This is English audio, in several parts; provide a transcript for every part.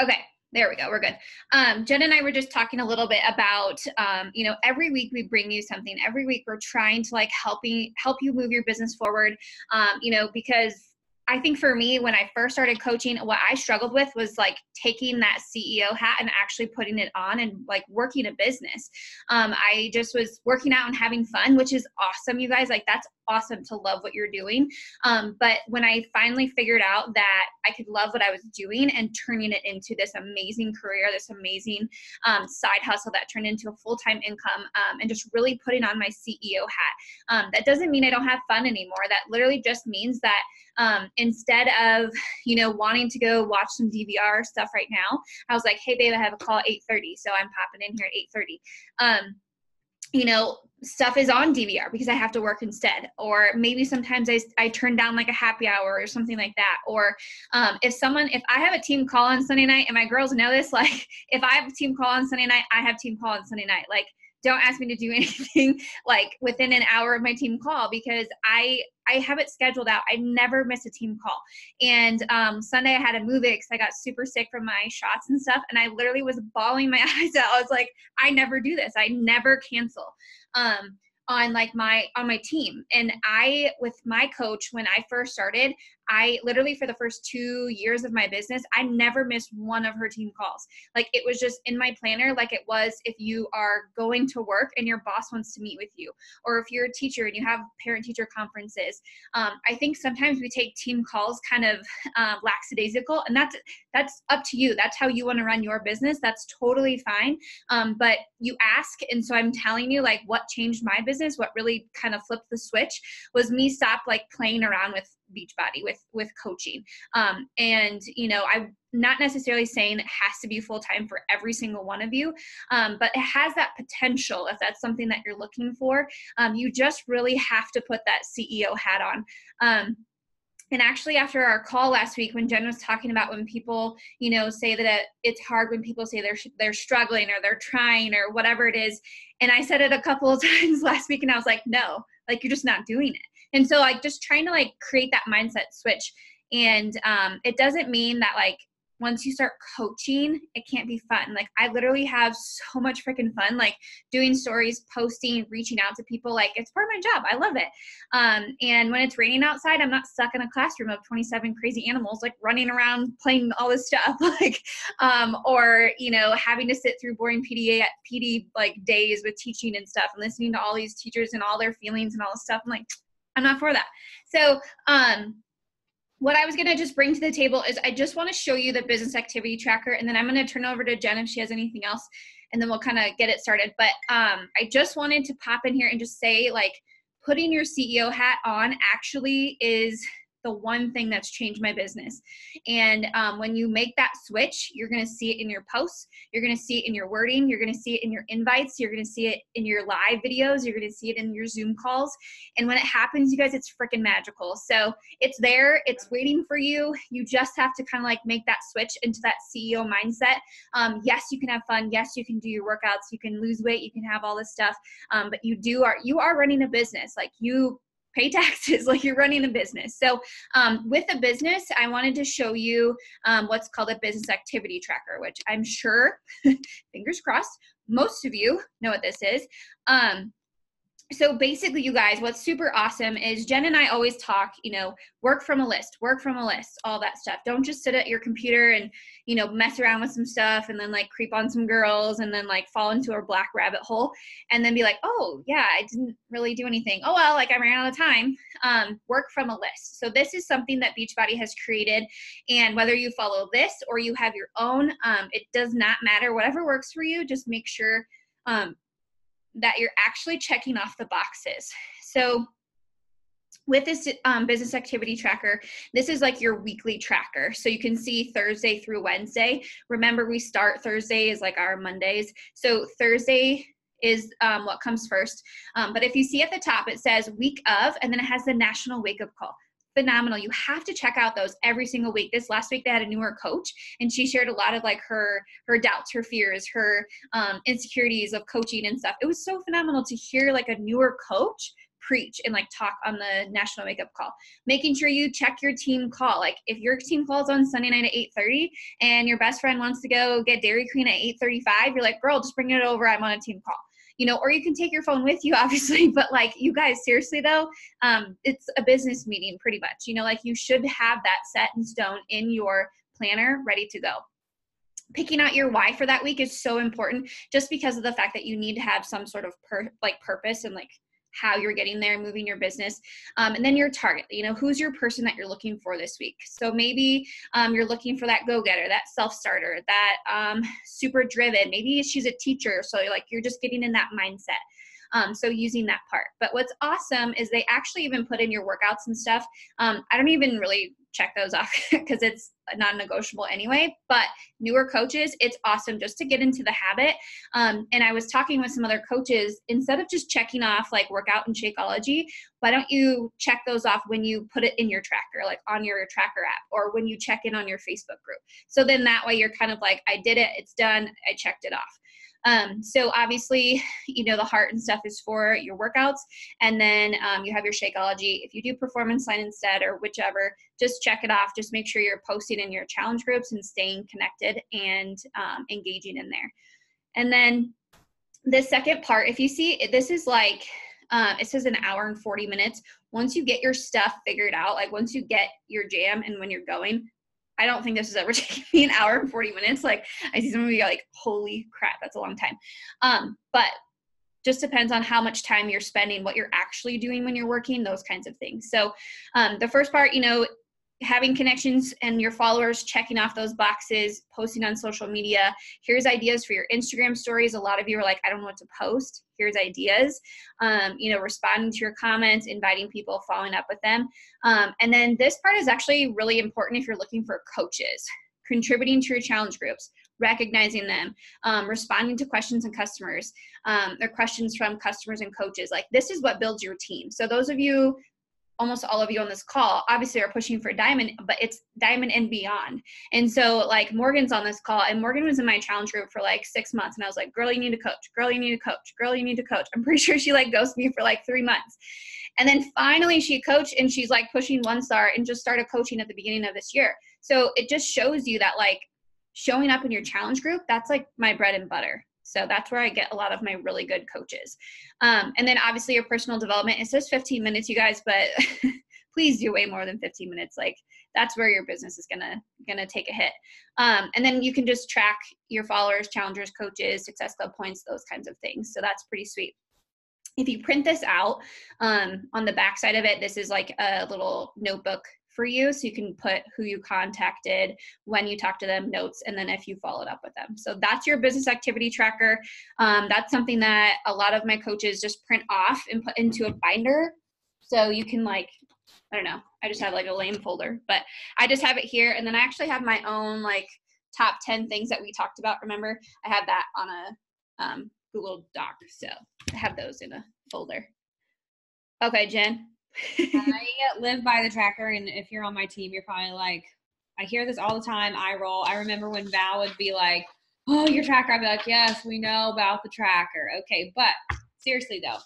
Okay. There we go. We're good. Um, Jen and I were just talking a little bit about, um, you know, every week we bring you something. Every week we're trying to like helping help you move your business forward. Um, you know, because I think for me, when I first started coaching, what I struggled with was like taking that CEO hat and actually putting it on and like working a business. Um, I just was working out and having fun, which is awesome, you guys. Like, that's awesome to love what you're doing. Um, but when I finally figured out that I could love what I was doing and turning it into this amazing career, this amazing um, side hustle that turned into a full time income, um, and just really putting on my CEO hat, um, that doesn't mean I don't have fun anymore. That literally just means that um, instead of you know wanting to go watch some dvr stuff right now i was like hey babe i have a call at 8.30 so i'm popping in here at 8.30 um, you know stuff is on dvr because i have to work instead. Or maybe sometimes i, I turn down like a happy hour or something like that. Or um, if someone if i have a team call on sunday night and my girls know this like if i have a team call on sunday night i have team call on sunday night. Like don't ask me to do anything like within an hour of my team call because I I have it scheduled out. I never miss a team call. And um, Sunday I had to move it because I got super sick from my shots and stuff, and I literally was bawling my eyes out. I was like, I never do this. I never cancel. Um, on like my on my team and i with my coach when i first started i literally for the first two years of my business i never missed one of her team calls. Like it was just in my planner like it was if you are going to work and your boss wants to meet with you or if you're a teacher and you have parent teacher conferences. Um, i think sometimes we take team calls kind of uh, lackadaisical and that's that's up to you. That's how you want to run your business. That's totally fine. Um, but you ask and so i'm telling you like what changed my business business what really kind of flipped the switch was me stop like playing around with beachbody with with coaching. Um, and you know i'm not necessarily saying it has to be full time for every single one of you um, but it has that potential if that's something that you're looking for. Um, you just really have to put that ceo hat on. Um, and actually after our call last week when jen was talking about when people you know say that it's hard when people say they're they're struggling or they're trying or whatever it is and i said it a couple of times last week and i was like no like you're just not doing it and so like just trying to like create that mindset switch and um, it doesn't mean that like once you start coaching, it can't be fun. Like I literally have so much freaking fun, like doing stories, posting, reaching out to people. Like it's part of my job. I love it. Um, and when it's raining outside, I'm not stuck in a classroom of 27 crazy animals, like running around playing all this stuff, like, um, or you know, having to sit through boring PDA PD like days with teaching and stuff, and listening to all these teachers and all their feelings and all this stuff. I'm like, I'm not for that. So, um, what I was going to just bring to the table is I just want to show you the business activity tracker, and then I'm going to turn over to Jen if she has anything else, and then we'll kind of get it started. But um, I just wanted to pop in here and just say, like, putting your CEO hat on actually is the one thing that's changed my business. And um, when you make that switch, you're going to see it in your posts, you're going to see it in your wording, you're going to see it in your invites, you're going to see it in your live videos, you're going to see it in your Zoom calls. And when it happens, you guys, it's freaking magical. So it's there, it's waiting for you. You just have to kind of like make that switch into that CEO mindset. Um, yes, you can have fun. Yes, you can do your workouts. You can lose weight. You can have all this stuff. Um, but you do are you are running a business. Like you pay taxes like you're running a business. So, um, with a business, I wanted to show you um, what's called a business activity tracker, which I'm sure, fingers crossed, most of you know what this is. Um, so basically you guys what's super awesome is jen and i always talk you know work from a list work from a list all that stuff. Don't just sit at your computer and you know mess around with some stuff and then like creep on some girls and then like fall into a black rabbit hole and then be like oh yeah i didn't really do anything. Oh well like i ran out of time. Um, work from a list. So this is something that beachbody has created and whether you follow this or you have your own um, it does not matter. Whatever works for you just make sure um, that you're actually checking off the boxes. So with this um, business activity tracker, this is like your weekly tracker. So you can see Thursday through Wednesday. Remember, we start Thursday is like our Mondays. So Thursday is um, what comes first. Um, but if you see at the top, it says week of, and then it has the national wake up call phenomenal. You have to check out those every single week. This last week they had a newer coach, and she shared a lot of like her her doubts, her fears, her um, insecurities of coaching and stuff. It was so phenomenal to hear like a newer coach preach and like talk on the national wake up call making sure you check your team call like if your team calls on sunday night at 8.30 and your best friend wants to go get dairy queen at 8.35 you're like girl just bring it over i'm on a team call you know or you can take your phone with you obviously but like you guys seriously though um, it's a business meeting pretty much you know like you should have that set in stone in your planner ready to go. Picking out your why for that week is so important just because of the fact that you need to have some sort of per, like purpose and like how you're getting there moving your business um, and then your target you know who's your person that you're looking for this week so maybe um, you're looking for that go-getter that self-starter that um, super driven maybe she's a teacher so you're like you're just getting in that mindset um, so using that part. But what's awesome is they actually even put in your workouts and stuff. Um, I don't even really check those off because it's non-negotiable anyway. But newer coaches it's awesome just to get into the habit. Um, and i was talking with some other coaches instead of just checking off like workout and shakeology why don't you check those off when you put it in your tracker like on your tracker app or when you check in on your facebook group? So then that way you're kind of like i did it it's done i checked it off um, so obviously, you know, the heart and stuff is for your workouts. And then um, you have your Shakeology. If you do performance line instead or whichever, just check it off. Just make sure you're posting in your challenge groups and staying connected and um, engaging in there. And then the second part, if you see, this is like, uh, it says an hour and 40 minutes. Once you get your stuff figured out, like once you get your jam and when you're going, I don't think this has ever taken me an hour and 40 minutes. Like I see some of you like, holy crap, that's a long time. Um, but just depends on how much time you're spending, what you're actually doing when you're working, those kinds of things. So um, the first part, you know, having connections and your followers checking off those boxes posting on social media. Here's ideas for your instagram stories. A lot of you are like i don't know what to post. Here's ideas. Um, you know responding to your comments inviting people following up with them. Um, and then this part is actually really important if you're looking for coaches. Contributing to your challenge groups recognizing them um, responding to questions and customers um, or questions from customers and coaches. Like this is what builds your team. So those of you almost all of you on this call obviously are pushing for diamond but it's diamond and beyond. And so like morgan's on this call and morgan was in my challenge group for like six months and i was like girl you need to coach. Girl you need to coach. Girl you need to coach. I'm pretty sure she like ghosted me for like three months. And then finally she coached and she's like pushing one star and just started coaching at the beginning of this year. So it just shows you that like showing up in your challenge group that's like my bread and butter so that's where I get a lot of my really good coaches. Um, and then obviously your personal development. It says 15 minutes, you guys, but please do way more than 15 minutes. Like that's where your business is gonna gonna take a hit. Um, and then you can just track your followers, challengers, coaches, success club points, those kinds of things. So that's pretty sweet. If you print this out um, on the back side of it, this is like a little notebook for you so you can put who you contacted when you talked to them notes and then if you followed up with them. So that's your business activity tracker. Um, that's something that a lot of my coaches just print off and put into a binder. So you can like i don't know i just have like a lame folder but i just have it here. And then i actually have my own like top 10 things that we talked about. Remember i have that on a um, google doc so i have those in a folder. Okay jen I live by the tracker, and if you're on my team, you're probably like, I hear this all the time. I roll. I remember when Val would be like, "Oh, your tracker." I'd be like, "Yes, we know about the tracker." Okay, but seriously though,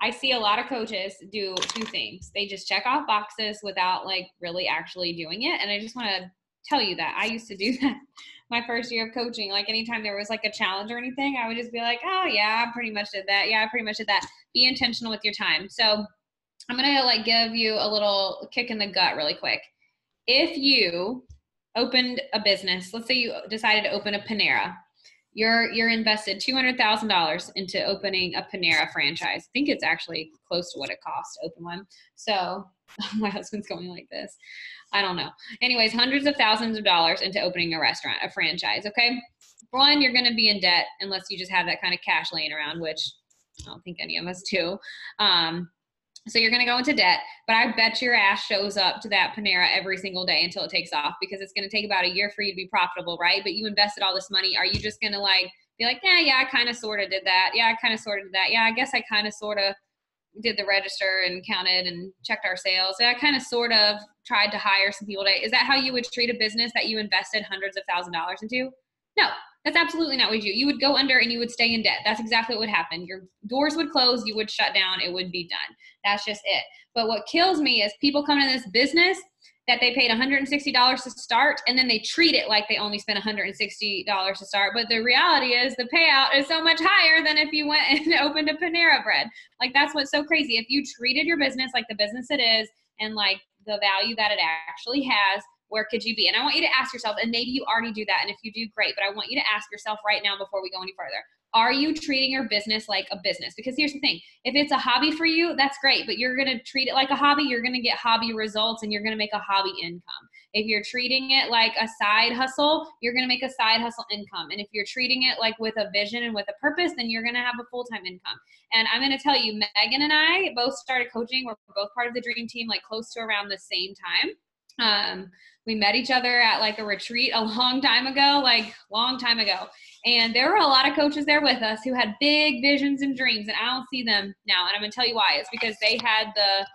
I see a lot of coaches do two things. They just check off boxes without like really actually doing it, and I just want to tell you that I used to do that my first year of coaching. Like anytime there was like a challenge or anything, I would just be like, "Oh yeah, I pretty much did that. Yeah, I pretty much did that." Be intentional with your time. So I'm gonna like give you a little kick in the gut really quick. If you opened a business, let's say you decided to open a Panera, you're you're invested two hundred thousand dollars into opening a Panera franchise. I think it's actually close to what it costs to open one. So my husband's going like this. I don't know. Anyways, hundreds of thousands of dollars into opening a restaurant, a franchise. Okay, one, you're going to be in debt unless you just have that kind of cash laying around, which I don't think any of us do. Um, so you're going to go into debt, but I bet your ass shows up to that Panera every single day until it takes off because it's going to take about a year for you to be profitable, right? But you invested all this money. Are you just going to like be like, yeah, yeah, I kind of sort of did that. Yeah, I kind of sort of did that. Yeah, I guess I kind of sort of did the register and counted and checked our sales. Yeah, I kind of sort of tried to hire some people today. Is that how you would treat a business that you invested hundreds of thousand dollars into? No, That's absolutely not what you do. You would go under and you would stay in debt. That's exactly what would happen. Your doors would close, you would shut down, it would be done. That's just it. But what kills me is people come into this business that they paid $160 to start and then they treat it like they only spent $160 to start but the reality is the payout is so much higher than if you went and opened a panera bread like that's what's so crazy if you treated your business like the business it is and like the value that it actually has where could you be and i want you to ask yourself and maybe you already do that and if you do great but i want you to ask yourself right now before we go any further are you treating your business like a business? Because here's the thing if it's a hobby for you, that's great, but you're going to treat it like a hobby, you're going to get hobby results and you're going to make a hobby income. If you're treating it like a side hustle, you're going to make a side hustle income. And if you're treating it like with a vision and with a purpose, then you're going to have a full time income. And I'm going to tell you, Megan and I both started coaching. We're both part of the dream team, like close to around the same time. Um, we met each other at like a retreat a long time ago, like long time ago. And there were a lot of coaches there with us who had big visions and dreams, and I don't see them now. And I'm gonna tell you why. It's because they had the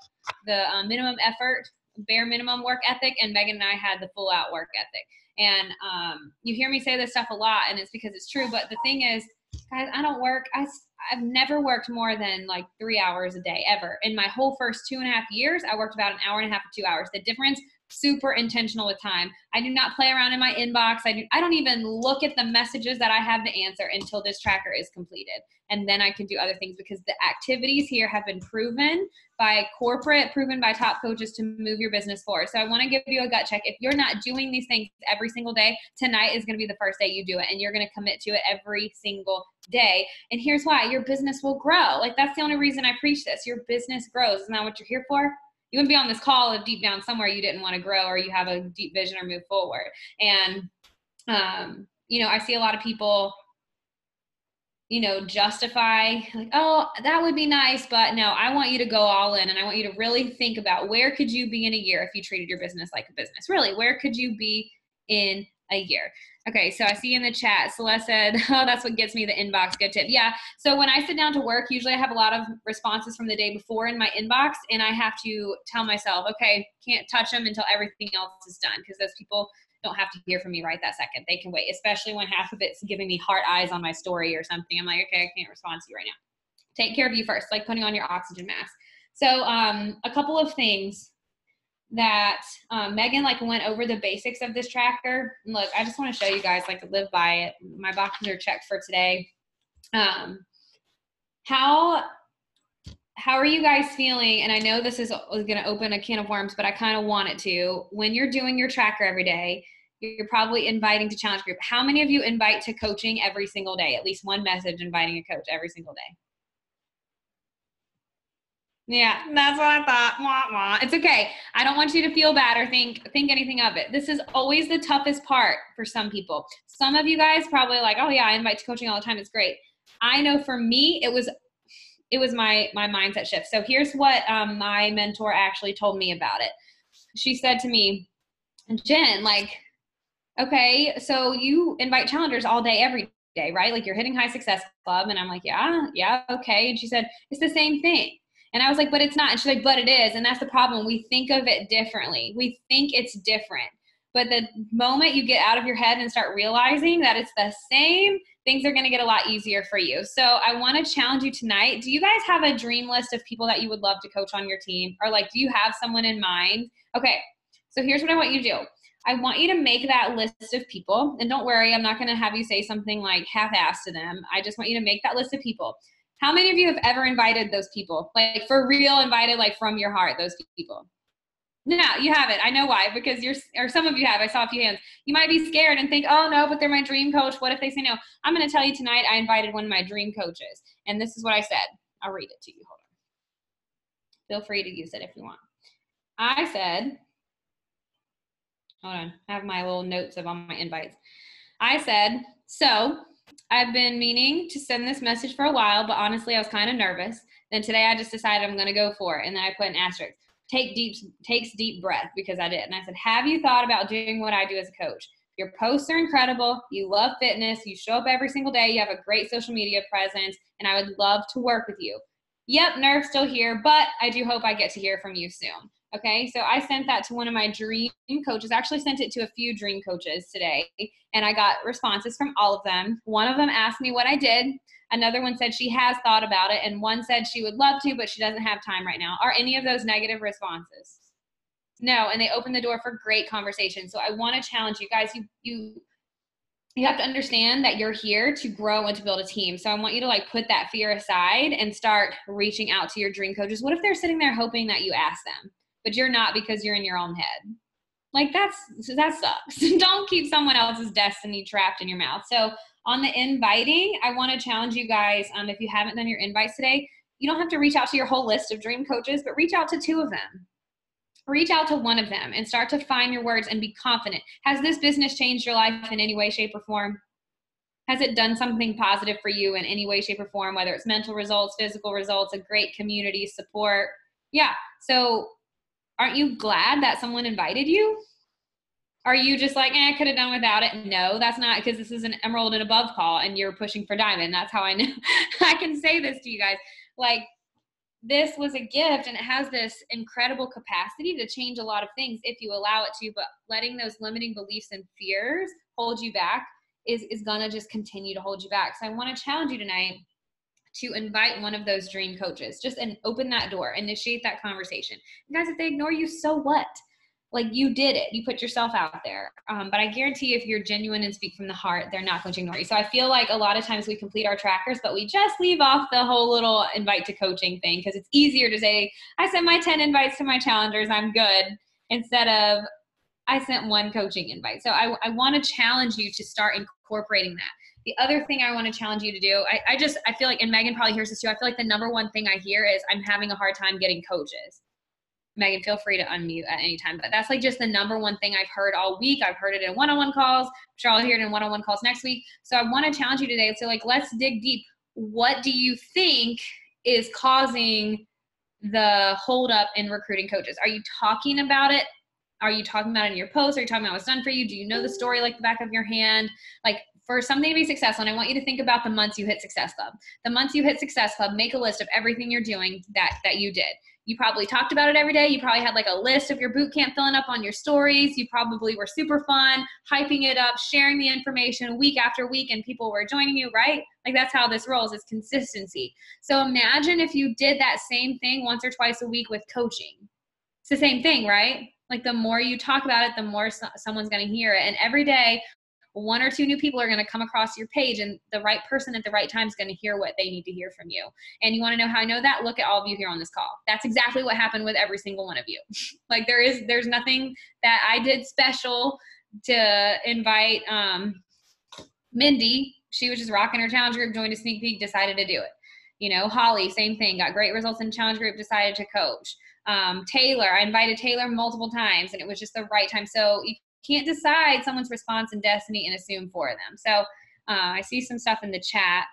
the uh, minimum effort, bare minimum work ethic, and Megan and I had the full out work ethic. And um, you hear me say this stuff a lot, and it's because it's true. But the thing is, guys, I don't work. I I've never worked more than like three hours a day ever. In my whole first two and a half years, I worked about an hour and a half to two hours. The difference super intentional with time. I do not play around in my inbox. I do I don't even look at the messages that I have to answer until this tracker is completed. And then I can do other things because the activities here have been proven by corporate, proven by top coaches to move your business forward. So I want to give you a gut check. If you're not doing these things every single day, tonight is going to be the first day you do it and you're going to commit to it every single day. And here's why your business will grow. Like that's the only reason I preach this. Your business grows. Isn't that what you're here for? You wouldn't be on this call if deep down somewhere you didn't want to grow or you have a deep vision or move forward. And, um, you know, I see a lot of people, you know, justify like, oh, that would be nice, but no, I want you to go all in and I want you to really think about where could you be in a year if you treated your business like a business? Really, where could you be in a year? Okay, so I see in the chat, Celeste said, oh, that's what gets me the inbox. Good tip. Yeah, so when I sit down to work, usually I have a lot of responses from the day before in my inbox, and I have to tell myself, okay, can't touch them until everything else is done, because those people don't have to hear from me right that second. They can wait, especially when half of it's giving me heart eyes on my story or something. I'm like, okay, I can't respond to you right now. Take care of you first, like putting on your oxygen mask. So, um, a couple of things that um, Megan like went over the basics of this tracker. Look, I just want to show you guys like live by it. My boxes are checked for today. Um, how how are you guys feeling? And I know this is, is going to open a can of worms, but I kind of want it to. When you're doing your tracker every day, you're probably inviting to challenge group. How many of you invite to coaching every single day? At least one message inviting a coach every single day. Yeah, that's what I thought. Wah, wah. It's okay. I don't want you to feel bad or think think anything of it. This is always the toughest part for some people. Some of you guys probably like, oh yeah, I invite to coaching all the time. It's great. I know for me, it was it was my my mindset shift. So here's what um, my mentor actually told me about it. She said to me, Jen, like, okay, so you invite challengers all day, every day, right? Like you're hitting high success club, and I'm like, yeah, yeah, okay. And she said, it's the same thing and I was like, but it's not. And she's like, but it is. And that's the problem. We think of it differently. We think it's different. But the moment you get out of your head and start realizing that it's the same, things are going to get a lot easier for you. So I want to challenge you tonight. Do you guys have a dream list of people that you would love to coach on your team? Or like, do you have someone in mind? Okay. So here's what I want you to do. I want you to make that list of people. And don't worry, I'm not going to have you say something like half assed to them. I just want you to make that list of people. How many of you have ever invited those people? Like for real invited, like from your heart, those people? No, you haven't. I know why, because you're, or some of you have. I saw a few hands. You might be scared and think, oh no, but they're my dream coach. What if they say no? I'm going to tell you tonight, I invited one of my dream coaches. And this is what I said. I'll read it to you. Hold on. Feel free to use it if you want. I said, hold on, I have my little notes of all my invites. I said, so I've been meaning to send this message for a while, but honestly, I was kind of nervous. Then today I just decided I'm going to go for it. And then I put an asterisk. Take deep, takes deep breath because I did. And I said, have you thought about doing what I do as a coach? Your posts are incredible. You love fitness. You show up every single day. You have a great social media presence. And I would love to work with you. Yep, nerve still here, but I do hope I get to hear from you soon. Okay, so I sent that to one of my dream coaches. I actually sent it to a few dream coaches today, and I got responses from all of them. One of them asked me what I did. Another one said she has thought about it, and one said she would love to, but she doesn't have time right now. Are any of those negative responses? No, and they open the door for great conversation. So I want to challenge you guys. You you you have to understand that you're here to grow and to build a team. So I want you to like put that fear aside and start reaching out to your dream coaches. What if they're sitting there hoping that you ask them? But you're not because you're in your own head. Like that's that sucks. Don't keep someone else's destiny trapped in your mouth. So on the inviting, I want to challenge you guys. Um, if you haven't done your invites today, you don't have to reach out to your whole list of dream coaches, but reach out to two of them. Reach out to one of them and start to find your words and be confident. Has this business changed your life in any way, shape, or form? Has it done something positive for you in any way, shape, or form, whether it's mental results, physical results, a great community support? Yeah. So aren't you glad that someone invited you? Are you just like, eh, I could have done without it? No, that's not because this is an emerald and above call and you're pushing for diamond. That's how I know I can say this to you guys. Like, this was a gift and it has this incredible capacity to change a lot of things if you allow it to, but letting those limiting beliefs and fears hold you back is, is gonna just continue to hold you back. So I wanna challenge you tonight to invite one of those dream coaches. Just and open that door, initiate that conversation. And guys, if they ignore you, so what? Like you did it, you put yourself out there. Um, but I guarantee if you're genuine and speak from the heart, they're not going to ignore you. So I feel like a lot of times we complete our trackers, but we just leave off the whole little invite to coaching thing because it's easier to say, I sent my 10 invites to my challengers, I'm good, instead of I sent one coaching invite. So I, I want to challenge you to start incorporating that. The other thing I want to challenge you to do, I, I just I feel like, and Megan probably hears this too. I feel like the number one thing I hear is I'm having a hard time getting coaches. Megan, feel free to unmute at any time. But that's like just the number one thing I've heard all week. I've heard it in one-on-one calls. I'm sure I'll hear it in one-on-one calls next week. So I want to challenge you today. So like, let's dig deep. What do you think is causing the holdup in recruiting coaches? Are you talking about it? Are you talking about it in your post? Are you talking about what's done for you? Do you know the story like the back of your hand? Like, for something to be successful, and I want you to think about the months you hit Success Club. The months you hit Success Club, make a list of everything you're doing that that you did. You probably talked about it every day. You probably had like a list of your boot camp filling up on your stories. You probably were super fun, hyping it up, sharing the information week after week, and people were joining you, right? Like that's how this rolls it's consistency. So imagine if you did that same thing once or twice a week with coaching. It's the same thing, right? Like the more you talk about it, the more so- someone's going to hear it. And every day one or two new people are going to come across your page and the right person at the right time is going to hear what they need to hear from you. And you want to know how i know that? Look at all of you here on this call. That's exactly what happened with every single one of you. Like there is there's nothing that i did special to invite um mindy. She was just rocking her challenge group joined a sneak peek decided to do it. You know holly same thing got great results in challenge group decided to coach. Um, taylor i invited taylor multiple times and it was just the right time. So can't decide someone's response and destiny and assume for them. So uh, I see some stuff in the chat.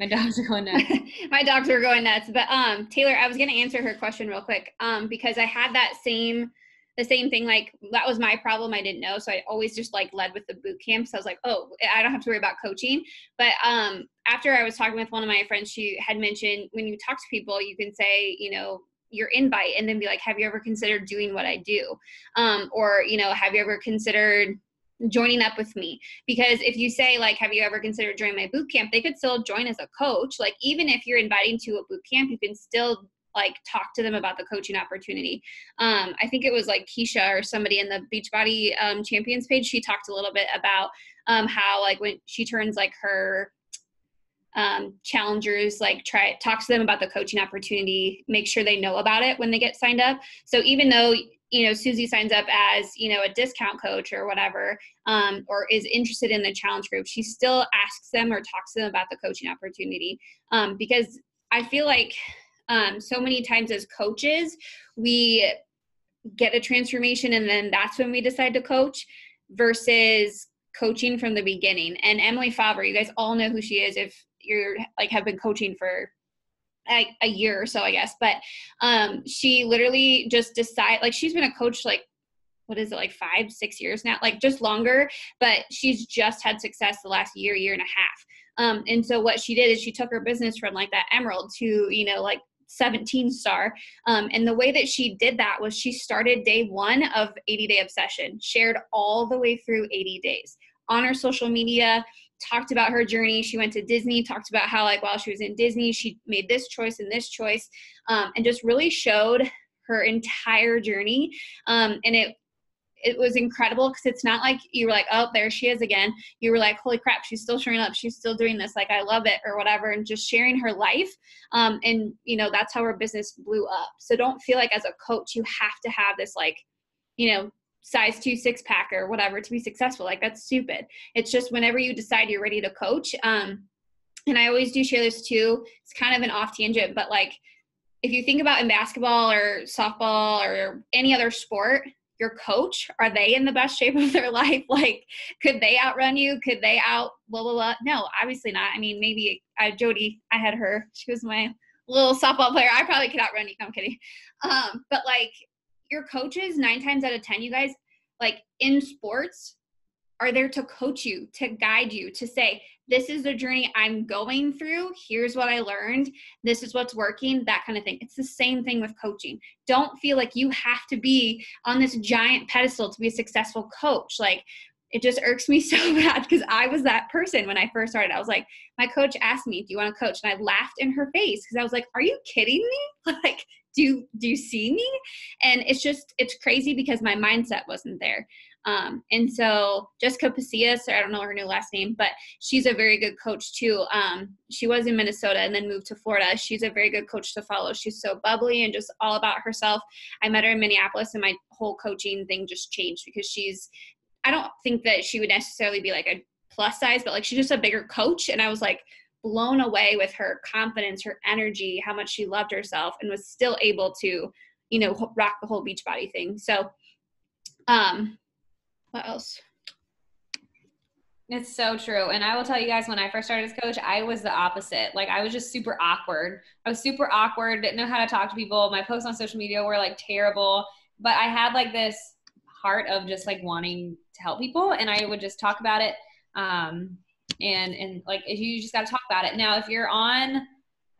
My dogs are going nuts. My dogs are going nuts. But um, Taylor, I was going to answer her question real quick um, because I had that same the same thing like that was my problem i didn't know so i always just like led with the boot camp so i was like oh i don't have to worry about coaching but um after i was talking with one of my friends she had mentioned when you talk to people you can say you know your invite and then be like have you ever considered doing what i do? Um, or you know have you ever considered joining up with me? Because if you say like have you ever considered joining my boot camp? they could still join as a coach. Like even if you're inviting to a boot camp you can still like talk to them about the coaching opportunity. Um, i think it was like keisha or somebody in the beachbody um, champions page she talked a little bit about um, how like when she turns like her um, challengers like try talk to them about the coaching opportunity make sure they know about it when they get signed up. So even though you know susie signs up as you know a discount coach or whatever um, or is interested in the challenge group she still asks them or talks to them about the coaching opportunity. Um, because i feel like um, so many times as coaches we get a transformation and then that's when we decide to coach versus coaching from the beginning. And emily favre you guys all know who she is if you're like have been coaching for a, a year or so, I guess. But um, she literally just decided, like, she's been a coach like what is it like five six years now like just longer but she's just had success the last year year and a half um, and so what she did is she took her business from like that emerald to you know like 17 star. Um, and the way that she did that was she started day one of 80 Day Obsession, shared all the way through 80 days on her social media, talked about her journey. She went to Disney, talked about how, like, while she was in Disney, she made this choice and this choice, um, and just really showed her entire journey. Um, and it it was incredible because it's not like you were like, oh, there she is again. You were like, holy crap, she's still showing up. She's still doing this. Like, I love it or whatever. And just sharing her life. Um, and, you know, that's how her business blew up. So don't feel like as a coach, you have to have this, like, you know, size two six pack or whatever to be successful. Like, that's stupid. It's just whenever you decide you're ready to coach. Um, and I always do share this too. It's kind of an off tangent, but like, if you think about in basketball or softball or any other sport, your coach are they in the best shape of their life like could they outrun you could they out blah blah blah no obviously not i mean maybe I, jody i had her she was my little softball player i probably could outrun you i'm kidding um, but like your coaches nine times out of ten you guys like in sports are there to coach you, to guide you, to say, this is the journey I'm going through. Here's what I learned. This is what's working, that kind of thing. It's the same thing with coaching. Don't feel like you have to be on this giant pedestal to be a successful coach. Like, it just irks me so bad because I was that person when I first started. I was like, my coach asked me, Do you want to coach? And I laughed in her face because I was like, Are you kidding me? Like, do you, do you see me? And it's just, it's crazy because my mindset wasn't there. Um, and so Jessica Pasillas, or I don't know her new last name, but she's a very good coach too. Um, she was in Minnesota and then moved to Florida. She's a very good coach to follow. She's so bubbly and just all about herself. I met her in Minneapolis and my whole coaching thing just changed because she's, I don't think that she would necessarily be like a plus size, but like she's just a bigger coach. And I was like, blown away with her confidence, her energy, how much she loved herself, and was still able to, you know, rock the whole Beachbody thing. So, um, what else? It's so true. And I will tell you guys, when I first started as coach, I was the opposite. Like, I was just super awkward. I was super awkward, didn't know how to talk to people. My posts on social media were like terrible. But I had like this heart of just like wanting to help people. And I would just talk about it. Um, and, and like, you just got to talk about it. Now, if you're on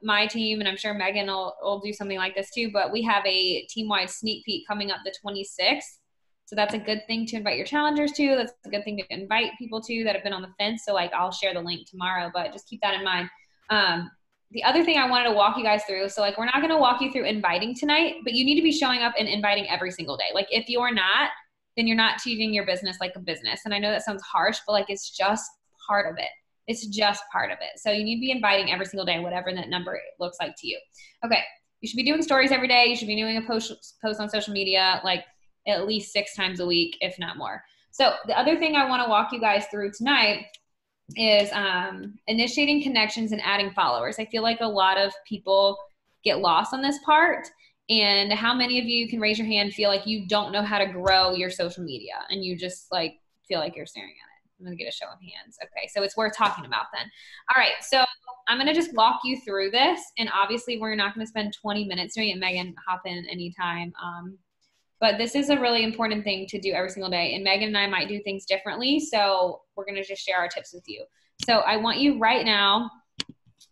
my team, and I'm sure Megan will, will do something like this too, but we have a team wide sneak peek coming up the 26th so that's a good thing to invite your challengers to. That's a good thing to invite people to that have been on the fence. So like I'll share the link tomorrow, but just keep that in mind. Um, the other thing I wanted to walk you guys through. So like we're not going to walk you through inviting tonight, but you need to be showing up and inviting every single day. Like if you're not, then you're not treating your business like a business. And I know that sounds harsh, but like it's just part of it. It's just part of it. So you need to be inviting every single day, whatever that number looks like to you. Okay. You should be doing stories every day. You should be doing a post post on social media. Like at least six times a week, if not more. So the other thing I want to walk you guys through tonight is um, initiating connections and adding followers. I feel like a lot of people get lost on this part. And how many of you can raise your hand feel like you don't know how to grow your social media and you just like feel like you're staring at it? I'm gonna get a show of hands. Okay, so it's worth talking about then. All right, so I'm gonna just walk you through this, and obviously we're not gonna spend 20 minutes doing it. Megan, hop in anytime. Um, but this is a really important thing to do every single day. And Megan and I might do things differently. So we're going to just share our tips with you. So I want you right now,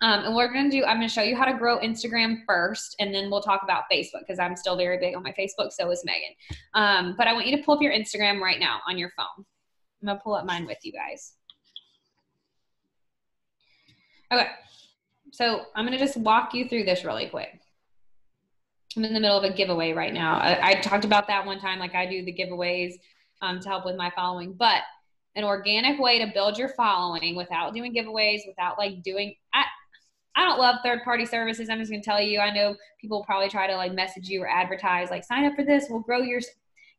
um, and we're going to do, I'm going to show you how to grow Instagram first, and then we'll talk about Facebook because I'm still very big on my Facebook. So is Megan. Um, but I want you to pull up your Instagram right now on your phone. I'm to pull up mine with you guys. Okay. So I'm to just walk you through this really quick. I'm in the middle of a giveaway right now. I, I talked about that one time, like I do the giveaways um, to help with my following, but an organic way to build your following without doing giveaways, without like doing, I, I don't love third party services. I'm just going to tell you, I know people probably try to like message you or advertise, like sign up for this, we'll grow your,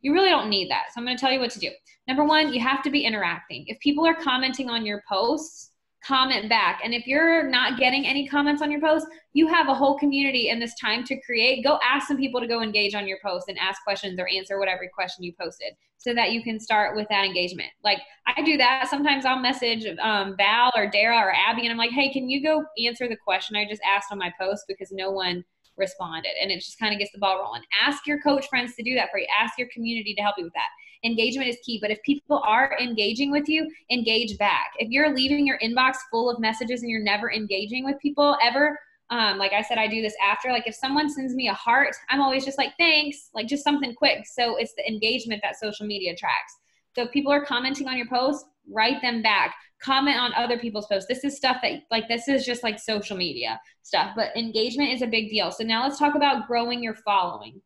you really don't need that. So I'm going to tell you what to do. Number one, you have to be interacting. If people are commenting on your posts, comment back. And if you're not getting any comments on your post, you have a whole community in this time to create. Go ask some people to go engage on your post and ask questions or answer whatever question you posted so that you can start with that engagement. Like I do that. Sometimes I'll message um, Val or Dara or Abby and I'm like, hey, can you go answer the question I just asked on my post because no one responded. And it just kind of gets the ball rolling. Ask your coach friends to do that for you. Ask your community to help you with that engagement is key. But if people are engaging with you, engage back. If you're leaving your inbox full of messages and you're never engaging with people ever, Um, like I said, I do this after. Like if someone sends me a heart, I'm always just like, thanks, like just something quick. So it's the engagement that social media tracks. So if people are commenting on your post, write them back. Comment on other people's posts. This is stuff that, like, this is just like social media stuff, but engagement is a big deal. So now let's talk about growing your following.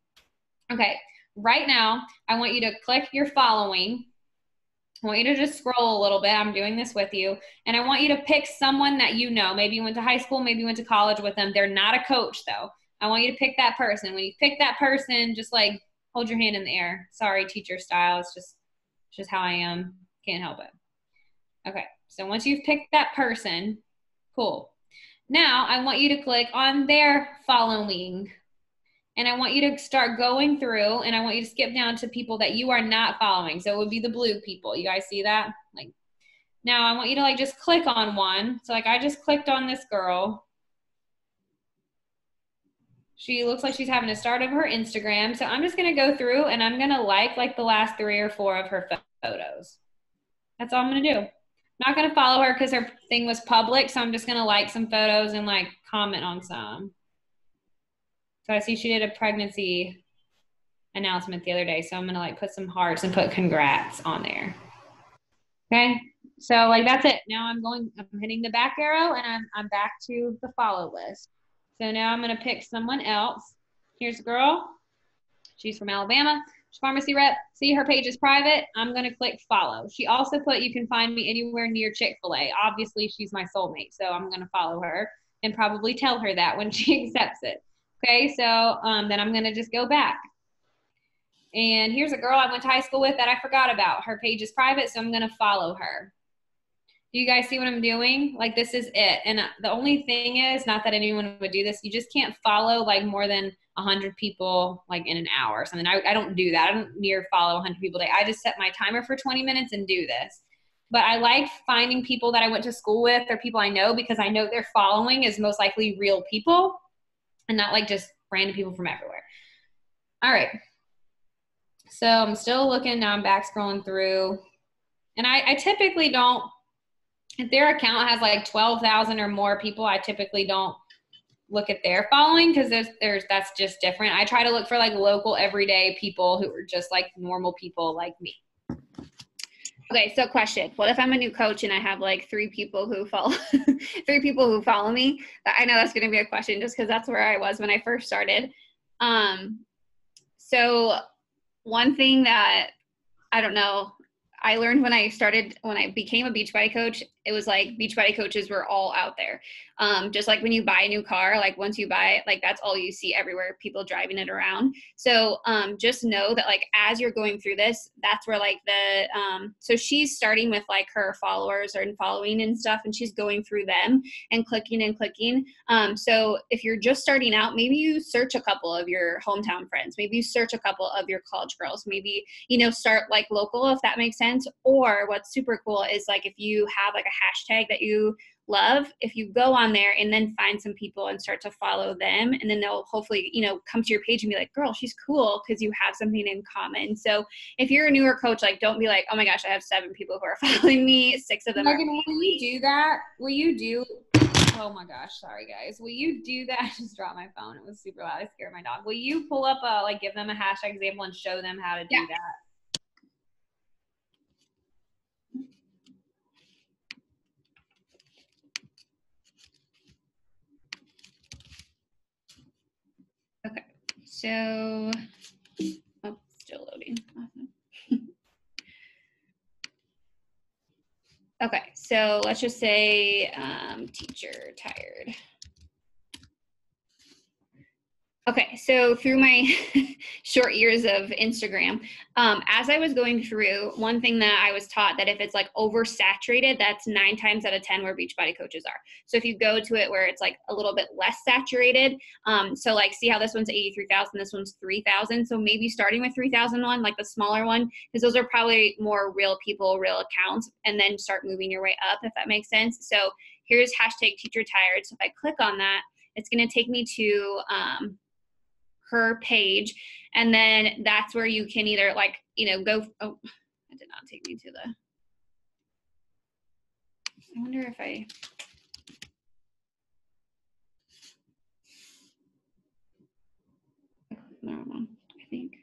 Okay, right now, I want you to click your following. I want you to just scroll a little bit. I'm doing this with you. And I want you to pick someone that you know. Maybe you went to high school, maybe you went to college with them. They're not a coach, though. I want you to pick that person. When you pick that person, just like hold your hand in the air. Sorry, teacher style. It's just, just how I am. Can't help it. Okay, so once you've picked that person, cool. Now I want you to click on their following and I want you to start going through and I want you to skip down to people that you are not following. So it would be the blue people. You guys see that? Like now I want you to like just click on one. So like I just clicked on this girl. She looks like she's having a start of her Instagram. So I'm just going to go through and I'm going to like like the last 3 or 4 of her photos. That's all I'm going to do. Not to follow her cuz her thing was public, so I'm just to like some photos and like comment on some. So I see she did a pregnancy announcement the other day. So I'm gonna like put some hearts and put congrats on there. Okay. So like that's it. Now I'm going, I'm hitting the back arrow and I'm, I'm back to the follow list. So now I'm gonna pick someone else. Here's a girl. She's from Alabama. Pharmacy rep. See her page is private. I'm gonna click follow. She also put you can find me anywhere near Chick-fil-A. Obviously she's my soulmate. So I'm gonna follow her and probably tell her that when she accepts it. Okay, so um, then I'm gonna just go back. And here's a girl I went to high school with that I forgot about. Her page is private, so I'm gonna follow her. You guys see what I'm doing? Like this is it. And uh, the only thing is, not that anyone would do this, you just can't follow like more than 100 people like in an hour or something. I, I don't do that. I don't near follow 100 people a day. I just set my timer for 20 minutes and do this. But I like finding people that I went to school with or people I know because I know their following is most likely real people and not like just random people from everywhere. All right. So I'm still looking now. I'm back scrolling through, and I, I typically don't. If their account has like twelve thousand or more people, I typically don't look at their following because there's there's that's just different. I try to look for like local everyday people who are just like normal people like me. Okay, so question. What if I'm a new coach and I have like three people who follow three people who follow me? I know that's gonna be a question just because that's where I was when I first started. Um so one thing that I don't know, I learned when I started when I became a Beachbody coach, it was like Beachbody coaches were all out there. Um, just like when you buy a new car, like once you buy it, like that's all you see everywhere, people driving it around. So um, just know that like as you're going through this, that's where like the um, so she's starting with like her followers and following and stuff, and she's going through them and clicking and clicking. Um, so if you're just starting out, maybe you search a couple of your hometown friends, maybe you search a couple of your college girls, maybe you know start like local if that makes sense. Or what's super cool is like if you have like a hashtag that you love if you go on there and then find some people and start to follow them and then they'll hopefully you know come to your page and be like girl she's cool because you have something in common. So if you're a newer coach like don't be like oh my gosh i have seven people who are following me six of them Megan, will you do that? Will you do oh my gosh sorry guys. Will you do that? I just dropped my phone. It was super loud. I scared my dog. Will you pull up a like give them a hashtag example and show them how to do yeah. that So, oh, still loading. Awesome. okay, so let's just say um, teacher tired. Okay, so through my short years of Instagram, um, as I was going through, one thing that I was taught that if it's like oversaturated, that's nine times out of 10 where Beachbody coaches are. So if you go to it where it's like a little bit less saturated, um, so like see how this one's 83,000, this one's 3,000. So maybe starting with 3,001, like the smaller one, because those are probably more real people, real accounts, and then start moving your way up, if that makes sense. So here's hashtag teacher tired. So if I click on that, it's going to take me to um, her page. And then that's where you can either like, you know, go, oh, that did not take me to the, I wonder if I, I think.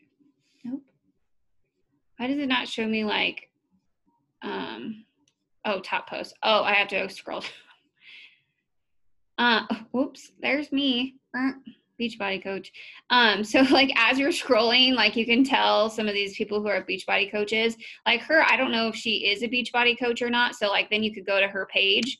Nope. Why does it not show me like, um, oh, top post. Oh, I have to scroll. Uh, oh, whoops, there's me beachbody coach. Um so like as you're scrolling like you can tell some of these people who are beachbody coaches like her i don't know if she is a beachbody coach or not so like then you could go to her page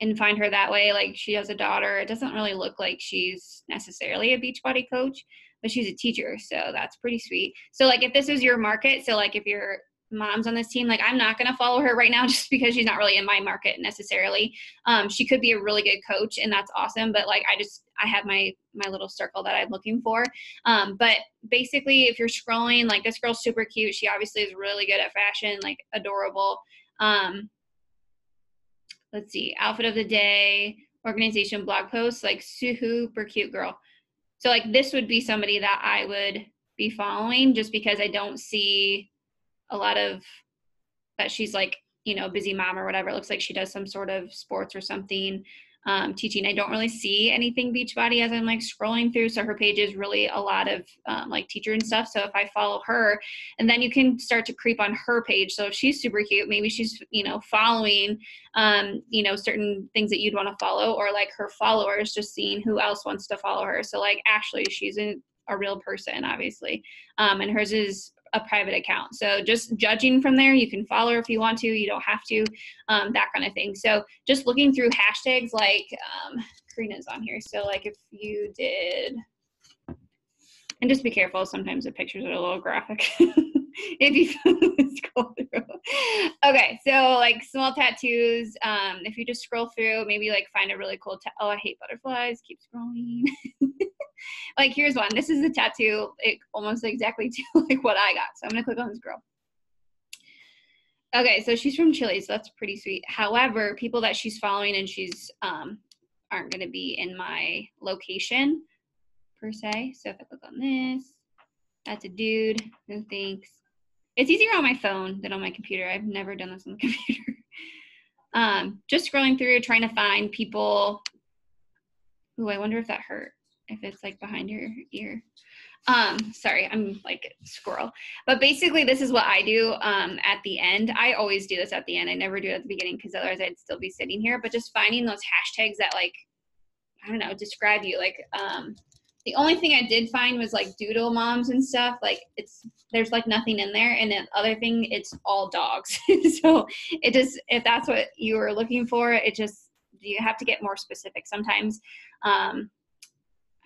and find her that way like she has a daughter. It doesn't really look like she's necessarily a beachbody coach but she's a teacher so that's pretty sweet. So like if this is your market so like if you're moms on this team like i'm not going to follow her right now just because she's not really in my market necessarily. Um, she could be a really good coach and that's awesome but like i just i have my my little circle that i'm looking for. Um, but basically if you're scrolling like this girl's super cute. She obviously is really good at fashion like adorable. Um, let's see outfit of the day organization blog posts like super cute girl. So like this would be somebody that i would be following just because i don't see a lot of that she's like you know busy mom or whatever. It looks like she does some sort of sports or something um, teaching. I don't really see anything beachbody as i'm like scrolling through so her page is really a lot of um, like teacher and stuff. So if i follow her and then you can start to creep on her page. So if she's super cute maybe she's you know following um, you know certain things that you'd want to follow or like her followers just seeing who else wants to follow her. So like ashley she's a, a real person obviously. Um, and hers is a private account. So just judging from there, you can follow if you want to, you don't have to, um, that kind of thing. So just looking through hashtags like um, Karina's on here. So like if you did, and just be careful, sometimes the pictures are a little graphic. if you scroll through. Okay, so like small tattoos. Um, if you just scroll through, maybe like find a really cool. Ta- oh, I hate butterflies. Keep scrolling. like here's one. This is a tattoo. It almost exactly to like what I got. So I'm gonna click on this girl. Okay, so she's from Chile, so that's pretty sweet. However, people that she's following and she's um aren't gonna be in my location per se. So if I click on this, that's a dude. No thanks. It's easier on my phone than on my computer. I've never done this on the computer. um, just scrolling through, trying to find people. Ooh, I wonder if that hurt. If it's like behind your ear. Um, sorry, I'm like squirrel. But basically, this is what I do um, at the end. I always do this at the end. I never do it at the beginning because otherwise I'd still be sitting here. But just finding those hashtags that like I don't know describe you. Like um, the only thing I did find was like doodle moms and stuff. Like it's there's like nothing in there, and the other thing it's all dogs. so it just if that's what you were looking for, it just you have to get more specific sometimes. Um,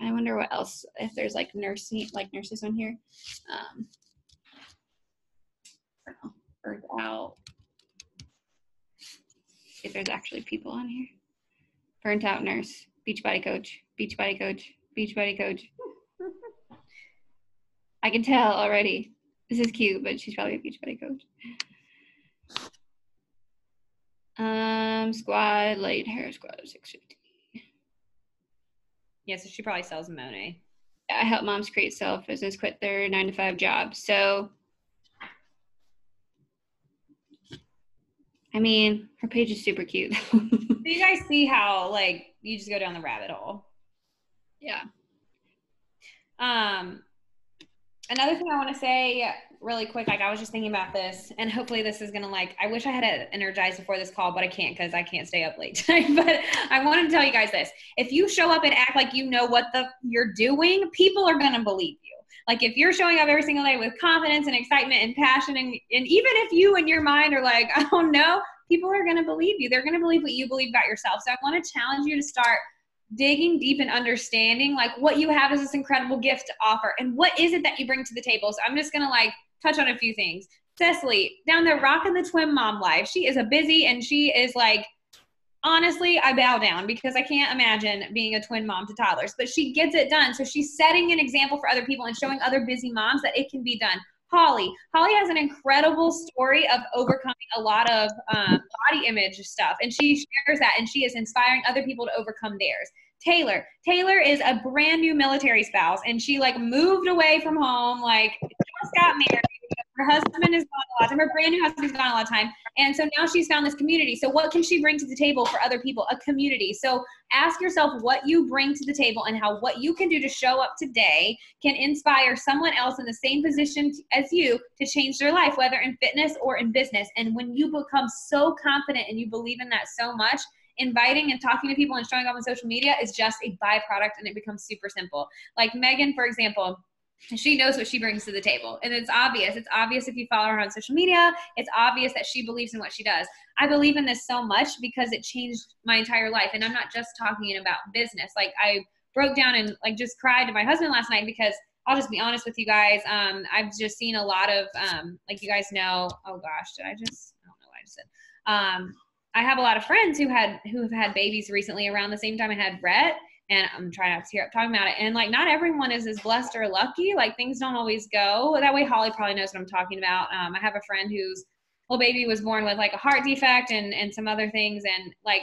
I wonder what else if there's like nursing like nurses on here. Um, Earth out. If there's actually people on here. Burnt out nurse, beach body coach, beach body coach, Beachbody coach. I can tell already. This is cute, but she's probably a beach Beachbody coach. Um, squad, light hair squad, 650. Yeah, so she probably sells Monat. I help moms create self business, quit their nine to five job. So, I mean, her page is super cute. so you guys see how like you just go down the rabbit hole. Yeah. Um, another thing I want to say really quick, like I was just thinking about this, and hopefully this is gonna like. I wish I had it energized before this call, but I can't because I can't stay up late tonight. but I wanted to tell you guys this: if you show up and act like you know what the you're doing, people are gonna believe you. Like if you're showing up every single day with confidence and excitement and passion, and, and even if you in your mind are like, I don't know, people are gonna believe you. They're gonna believe what you believe about yourself. So I want to challenge you to start digging deep and understanding like what you have is this incredible gift to offer and what is it that you bring to the table. So I'm just gonna like touch on a few things. Cecily, down there rocking the twin mom life. She is a busy and she is like honestly, I bow down because I can't imagine being a twin mom to toddlers, but she gets it done. So she's setting an example for other people and showing other busy moms that it can be done. Holly. Holly has an incredible story of overcoming a lot of um, body image stuff, and she shares that, and she is inspiring other people to overcome theirs. Taylor. Taylor is a brand new military spouse, and she like moved away from home, like just got married, Her husband is gone a lot of time. Her brand new husband's gone a lot of time. And so now she's found this community. So what can she bring to the table for other people? A community. So ask yourself what you bring to the table and how what you can do to show up today can inspire someone else in the same position as you to change their life, whether in fitness or in business. And when you become so confident and you believe in that so much, inviting and talking to people and showing up on social media is just a byproduct and it becomes super simple. Like Megan, for example, she knows what she brings to the table. And it's obvious. It's obvious if you follow her on social media. It's obvious that she believes in what she does. I believe in this so much because it changed my entire life. And i'm not just talking about business. Like i broke down and like just cried to my husband last night because i'll just be honest with you guys um, i've just seen a lot of um, like you guys know oh gosh did i just i don't know what i just said um, i have a lot of friends who had who have had babies recently around the same time i had brett and I'm trying not to tear up talking about it. And like, not everyone is as blessed or lucky. Like, things don't always go that way. Holly probably knows what I'm talking about. Um, I have a friend whose little baby was born with like a heart defect and and some other things, and like.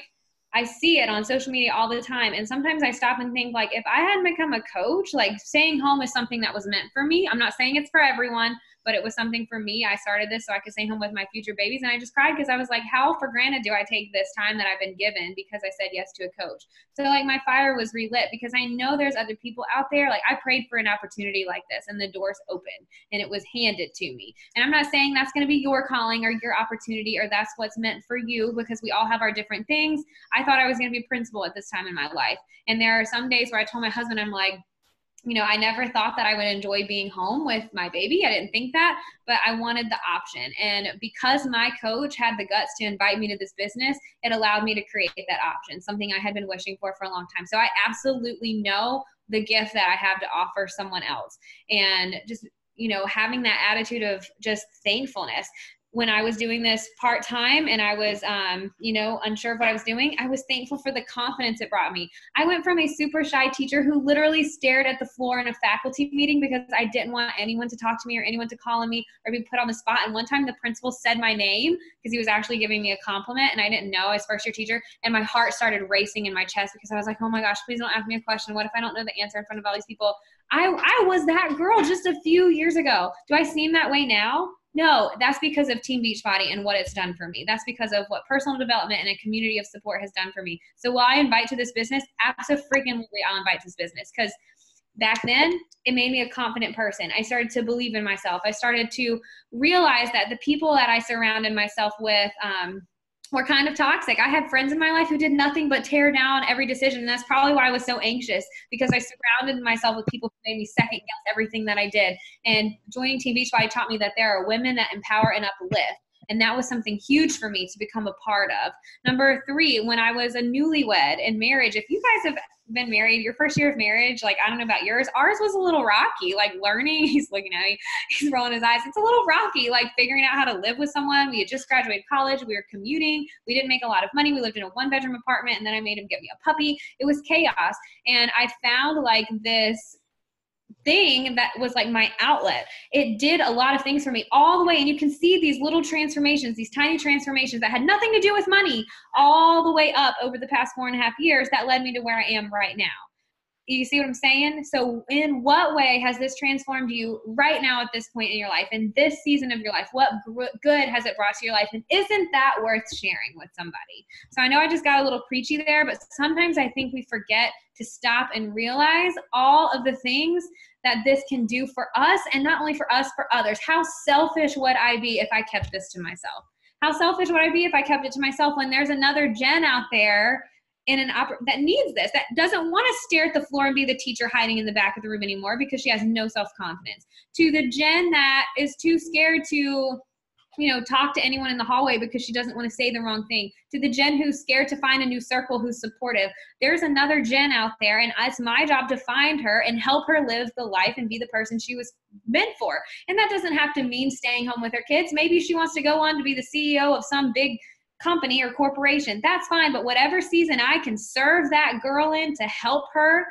I see it on social media all the time. And sometimes I stop and think, like, if I hadn't become a coach, like staying home is something that was meant for me. I'm not saying it's for everyone, but it was something for me. I started this so I could stay home with my future babies. And I just cried because I was like, how for granted do I take this time that I've been given because I said yes to a coach? So, like, my fire was relit because I know there's other people out there. Like, I prayed for an opportunity like this and the doors opened and it was handed to me. And I'm not saying that's going to be your calling or your opportunity or that's what's meant for you because we all have our different things. I thought I was going to be principal at this time in my life. And there are some days where I told my husband, I'm like, you know, I never thought that I would enjoy being home with my baby. I didn't think that, but I wanted the option. And because my coach had the guts to invite me to this business, it allowed me to create that option, something I had been wishing for for a long time. So I absolutely know the gift that I have to offer someone else. And just you know having that attitude of just thankfulness when I was doing this part time and I was, um, you know, unsure of what I was doing, I was thankful for the confidence it brought me. I went from a super shy teacher who literally stared at the floor in a faculty meeting because I didn't want anyone to talk to me or anyone to call on me or be put on the spot. And one time the principal said my name because he was actually giving me a compliment and I didn't know. I was first year teacher and my heart started racing in my chest because I was like, oh my gosh, please don't ask me a question. What if I don't know the answer in front of all these people? I, I was that girl just a few years ago. Do I seem that way now? No, that's because of Team Beachbody and what it's done for me. That's because of what personal development and a community of support has done for me. So while I invite to this business, absolutely I'll invite to this business because back then it made me a confident person. I started to believe in myself. I started to realize that the people that I surrounded myself with, um, were kind of toxic. I had friends in my life who did nothing but tear down every decision. And that's probably why I was so anxious because I surrounded myself with people who made me second guess everything that I did. And joining Team Beachbody taught me that there are women that empower and uplift. And that was something huge for me to become a part of. Number three, when I was a newlywed in marriage, if you guys have been married, your first year of marriage, like I don't know about yours, ours was a little rocky. Like learning, he's looking at me, he's rolling his eyes. It's a little rocky, like figuring out how to live with someone. We had just graduated college, we were commuting, we didn't make a lot of money. We lived in a one bedroom apartment, and then I made him get me a puppy. It was chaos. And I found like this thing that was like my outlet. It did a lot of things for me all the way. And you can see these little transformations, these tiny transformations that had nothing to do with money, all the way up over the past four and a half years that led me to where I am right now. You see what I'm saying? So, in what way has this transformed you right now at this point in your life, in this season of your life? What good has it brought to your life? And isn't that worth sharing with somebody? So, I know I just got a little preachy there, but sometimes I think we forget to stop and realize all of the things that this can do for us and not only for us, for others. How selfish would I be if I kept this to myself? How selfish would I be if I kept it to myself when there's another Jen out there in an opera that needs this, that doesn't want to stare at the floor and be the teacher hiding in the back of the room anymore because she has no self confidence. To the Jen that is too scared to you know, talk to anyone in the hallway because she doesn't want to say the wrong thing. To the Jen who's scared to find a new circle who's supportive. There's another Jen out there, and it's my job to find her and help her live the life and be the person she was meant for. And that doesn't have to mean staying home with her kids. Maybe she wants to go on to be the CEO of some big company or corporation. That's fine. But whatever season I can serve that girl in to help her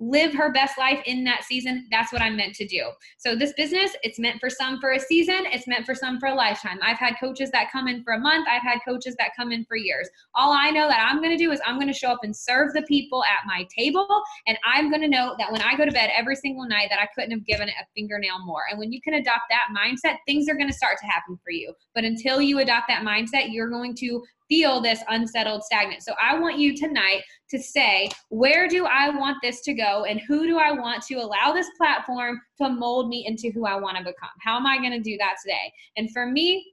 live her best life in that season, that's what I'm meant to do. So this business, it's meant for some for a season, it's meant for some for a lifetime. I've had coaches that come in for a month, I've had coaches that come in for years. All I know that I'm going to do is I'm going to show up and serve the people at my table and I'm going to know that when I go to bed every single night that I couldn't have given it a fingernail more. And when you can adopt that mindset, things are going to start to happen for you. But until you adopt that mindset, you're going to feel this unsettled stagnant. So I want you tonight to say, where do I want this to go and who do I want to allow this platform to mold me into who I want to become? How am I going to do that today? And for me,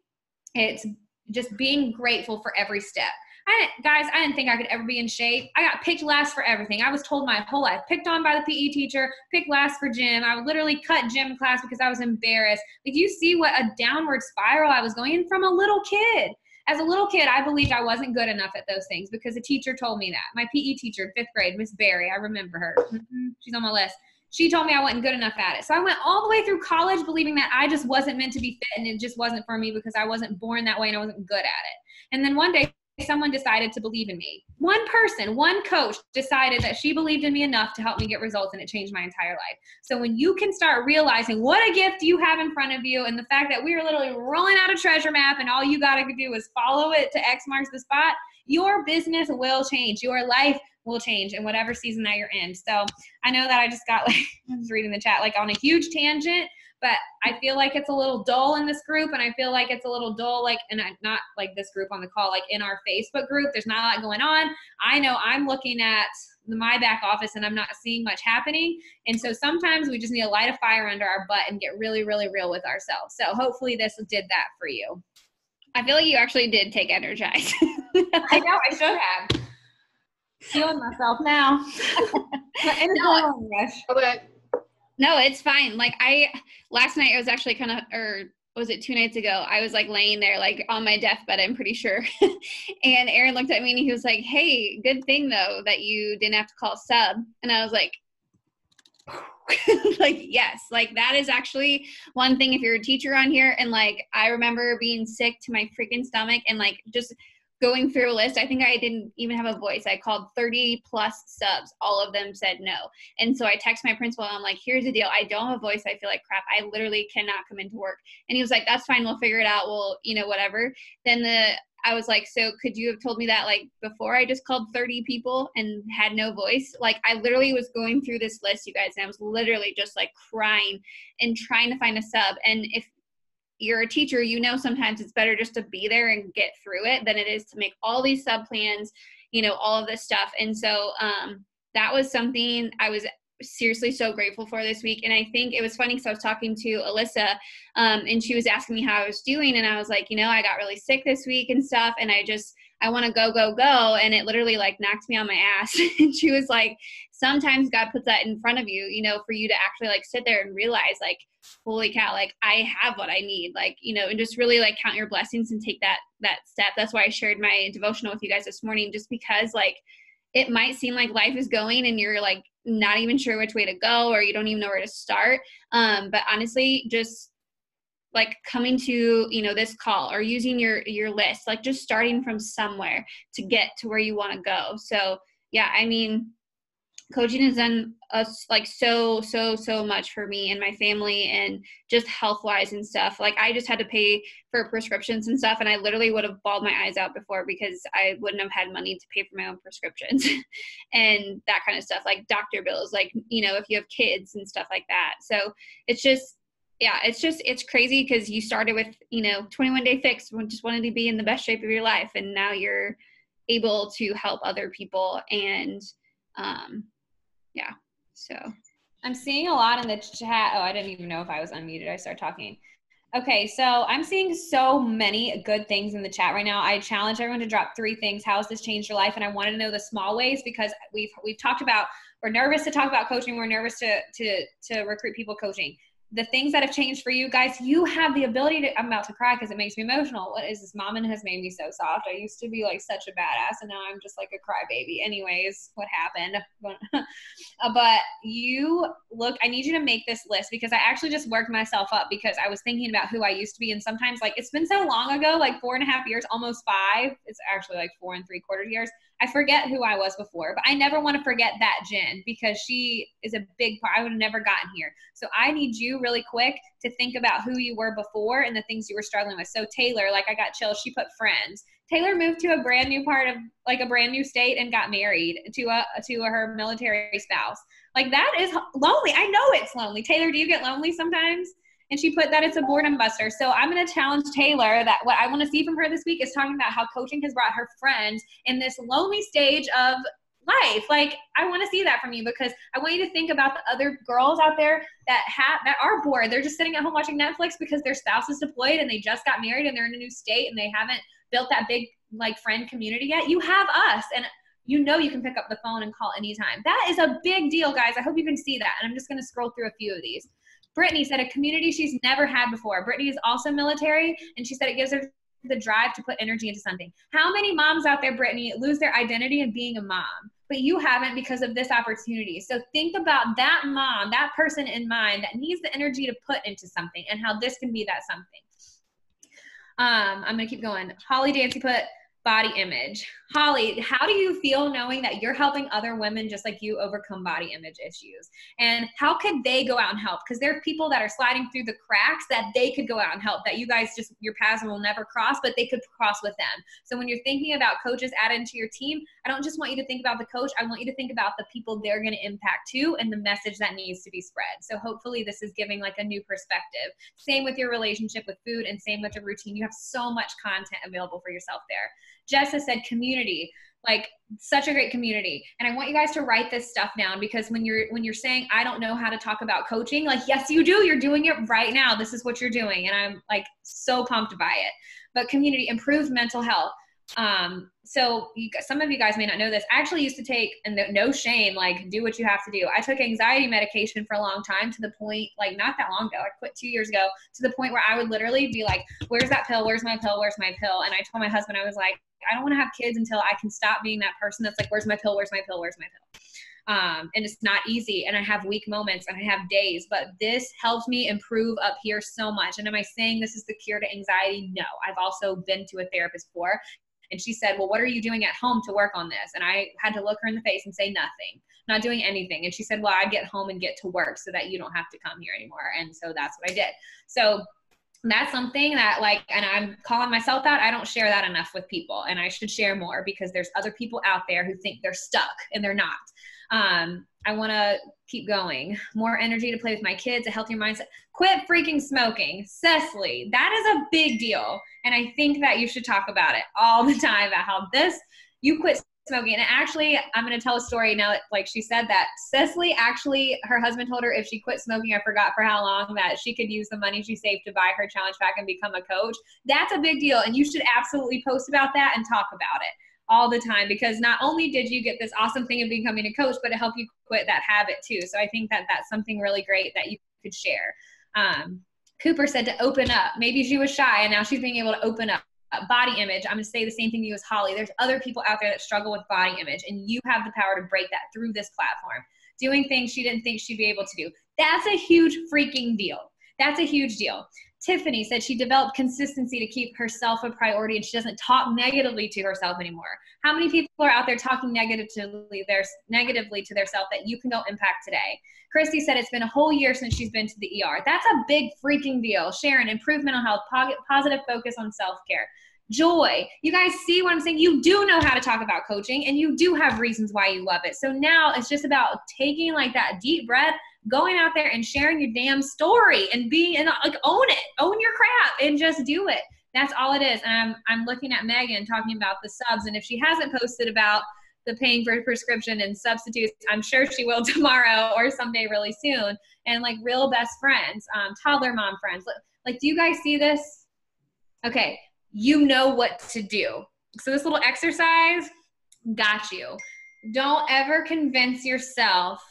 it's just being grateful for every step. I guys, I didn't think I could ever be in shape. I got picked last for everything. I was told my whole life, picked on by the PE teacher, picked last for gym. I literally cut gym class because I was embarrassed. If you see what a downward spiral I was going in from a little kid as a little kid, I believed I wasn't good enough at those things because a teacher told me that. My PE teacher in fifth grade, Miss Barry, I remember her. Mm-hmm. She's on my list. She told me I wasn't good enough at it. So I went all the way through college believing that I just wasn't meant to be fit and it just wasn't for me because I wasn't born that way and I wasn't good at it. And then one day someone decided to believe in me. One person, one coach decided that she believed in me enough to help me get results and it changed my entire life. So when you can start realizing what a gift you have in front of you and the fact that we are literally rolling out a treasure map and all you got to do is follow it to X marks the spot, your business will change. Your life will change in whatever season that you're in. So I know that I just got like, I was reading the chat, like on a huge tangent, but I feel like it's a little dull in this group, and I feel like it's a little dull, like, and not like this group on the call, like in our Facebook group. There's not a lot going on. I know I'm looking at my back office and I'm not seeing much happening. And so sometimes we just need to light a fire under our butt and get really, really real with ourselves. So hopefully this did that for you. I feel like you actually did take Energize. I know I should have. Feeling myself now. no, rush. Okay. No, it's fine. Like I last night I was actually kind of or was it two nights ago? I was like laying there like on my deathbed, I'm pretty sure. and Aaron looked at me and he was like, Hey, good thing though that you didn't have to call sub. And I was like, like yes like that is actually one thing if you're a teacher on here and like i remember being sick to my freaking stomach and like just going through a list, I think I didn't even have a voice. I called 30 plus subs. All of them said no. And so I text my principal I'm like, here's the deal. I don't have a voice. I feel like crap. I literally cannot come into work. And he was like, that's fine. We'll figure it out. We'll, you know, whatever. Then the, I was like, so could you have told me that like before I just called 30 people and had no voice? Like I literally was going through this list, you guys, and I was literally just like crying and trying to find a sub. And if you're a teacher, you know sometimes it's better just to be there and get through it than it is to make all these sub plans, you know, all of this stuff. And so um, that was something I was seriously so grateful for this week. And I think it was funny because I was talking to Alyssa um, and she was asking me how I was doing. And I was like, you know, I got really sick this week and stuff. And I just, I want to go, go, go. And it literally like knocked me on my ass. and she was like, sometimes God puts that in front of you, you know, for you to actually like sit there and realize like, holy cow, like I have what I need. Like, you know, and just really like count your blessings and take that that step. That's why I shared my devotional with you guys this morning, just because like it might seem like life is going and you're like not even sure which way to go or you don't even know where to start. Um, but honestly, just like coming to you know this call or using your your list like just starting from somewhere to get to where you want to go. So yeah i mean coaching has done us like so so so much for me and my family and just health wise and stuff. Like i just had to pay for prescriptions and stuff and i literally would have bawled my eyes out before because i wouldn't have had money to pay for my own prescriptions and that kind of stuff like doctor bills like you know if you have kids and stuff like that. So it's just yeah, it's just it's crazy because you started with you know 21 day fix, just wanted to be in the best shape of your life, and now you're able to help other people, and um, yeah, so. I'm seeing a lot in the chat. Oh, I didn't even know if I was unmuted. I started talking. Okay, so I'm seeing so many good things in the chat right now. I challenge everyone to drop three things. How has this changed your life? And I wanted to know the small ways because we've we've talked about we're nervous to talk about coaching. We're nervous to to to recruit people coaching the things that have changed for you guys, you have the ability to. I'm about to cry because it makes me emotional. What is this? Mom and has made me so soft. I used to be like such a badass, and now I'm just like a crybaby. Anyways, what happened? Uh, but you look. I need you to make this list because I actually just worked myself up because I was thinking about who I used to be, and sometimes like it's been so long ago, like four and a half years, almost five. It's actually like four and three quarter years. I forget who I was before, but I never want to forget that Jen because she is a big part. I would have never gotten here. So I need you really quick to think about who you were before and the things you were struggling with. So Taylor, like I got chills, she put friends. Taylor moved to a brand new part of like a brand new state and got married to a to a, her military spouse. Like that is lonely. I know it's lonely. Taylor, do you get lonely sometimes? And she put that it's a boredom buster. So I'm going to challenge Taylor that what I want to see from her this week is talking about how coaching has brought her friends in this lonely stage of life. Like I want to see that from you because I want you to think about the other girls out there that have that are bored. They're just sitting at home watching Netflix because their spouse is deployed and they just got married and they're in a new state and they haven't built that big like friend community yet. You have us and you know you can pick up the phone and call anytime. That is a big deal, guys. I hope you can see that. And I'm just going to scroll through a few of these. Brittany said a community she's never had before. Brittany is also military, and she said it gives her the drive to put energy into something. How many moms out there, Brittany, lose their identity in being a mom? But you haven't because of this opportunity. So think about that mom, that person in mind that needs the energy to put into something and how this can be that something. Um, I'm gonna keep going. Holly Dancy put body image. Holly, how do you feel knowing that you're helping other women just like you overcome body image issues? And how could they go out and help? Because there are people that are sliding through the cracks that they could go out and help, that you guys just, your paths will never cross, but they could cross with them. So when you're thinking about coaches added into your team, I don't just want you to think about the coach, I want you to think about the people they're going to impact too and the message that needs to be spread. So hopefully this is giving like a new perspective. Same with your relationship with food and same with your routine. You have so much content available for yourself there. Jessa said community like such a great community. And i want you guys to write this stuff down because when you're when you're saying i don't know how to talk about coaching like yes you do. You're doing it right now. This is what you're doing. And i'm like so pumped by it. But community improved mental health. Um, so you, some of you guys may not know this. I actually used to take, and no shame, like do what you have to do. I took anxiety medication for a long time to the point, like not that long ago. I quit two years ago to the point where I would literally be like, "Where's that pill? Where's my pill? Where's my pill?" And I told my husband, I was like, "I don't want to have kids until I can stop being that person that's like, where's my pill? Where's my pill? Where's my pill?" Um, and it's not easy and i have weak moments and i have days but this helps me improve up here so much and am i saying this is the cure to anxiety no i've also been to a therapist for and she said, Well, what are you doing at home to work on this? And I had to look her in the face and say nothing, not doing anything. And she said, Well, I get home and get to work so that you don't have to come here anymore. And so that's what I did. So that's something that like and i'm calling myself out i don't share that enough with people and i should share more because there's other people out there who think they're stuck and they're not um, I want to keep going. More energy to play with my kids, a healthier mindset. Quit freaking smoking. Cecily, that is a big deal. And I think that you should talk about it all the time about how this, you quit smoking. And actually, I'm going to tell a story now. Like she said that Cecily actually, her husband told her if she quit smoking, I forgot for how long, that she could use the money she saved to buy her challenge pack and become a coach. That's a big deal. And you should absolutely post about that and talk about it all the time because not only did you get this awesome thing of becoming a coach, but it helped you quit that habit too. So I think that that's something really great that you could share. Um, Cooper said to open up. Maybe she was shy and now she's being able to open up. Body image. I'm going to say the same thing to you as Holly. There's other people out there that struggle with body image, and you have the power to break that through this platform. Doing things she didn't think she'd be able to do. That's a huge freaking deal. That's a huge deal. Tiffany said she developed consistency to keep herself a priority and she doesn't talk negatively to herself anymore. How many people are out there talking negatively their negatively to their self that you can go impact today? Christy said it's been a whole year since she's been to the ER. That's a big freaking deal. Sharon, improved mental health, positive focus on self-care. Joy, you guys see what I'm saying? You do know how to talk about coaching and you do have reasons why you love it. So now it's just about taking like that deep breath going out there and sharing your damn story and being and like own it, own your crap and just do it. That's all it is. And I'm I'm looking at Megan talking about the subs, and if she hasn't posted about the paying for prescription and substitutes, I'm sure she will tomorrow or someday really soon. And like real best friends, um, toddler mom friends. Like, do you guys see this? Okay, you know what to do. So this little exercise got you. Don't ever convince yourself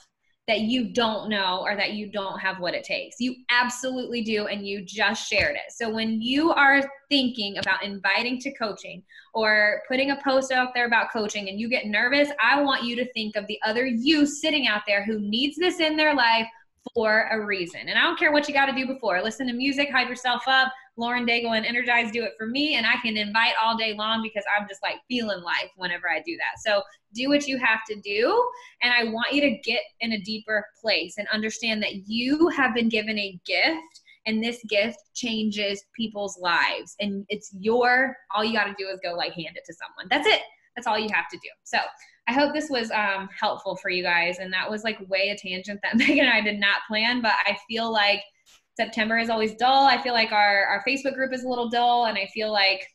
that you don't know or that you don't have what it takes. You absolutely do, and you just shared it. So when you are thinking about inviting to coaching or putting a post out there about coaching and you get nervous, I want you to think of the other you sitting out there who needs this in their life for a reason. And I don't care what you got to do before. Listen to music, hype yourself up. Lauren Daigle and Energize do it for me, and I can invite all day long because I'm just like feeling life whenever I do that. So do what you have to do, and I want you to get in a deeper place and understand that you have been given a gift and this gift changes people's lives and it's your all you got to do is go like hand it to someone that's it that's all you have to do so I hope this was um, helpful for you guys. And that was like way a tangent that Megan and I did not plan, but I feel like September is always dull. I feel like our, our Facebook group is a little dull, and I feel like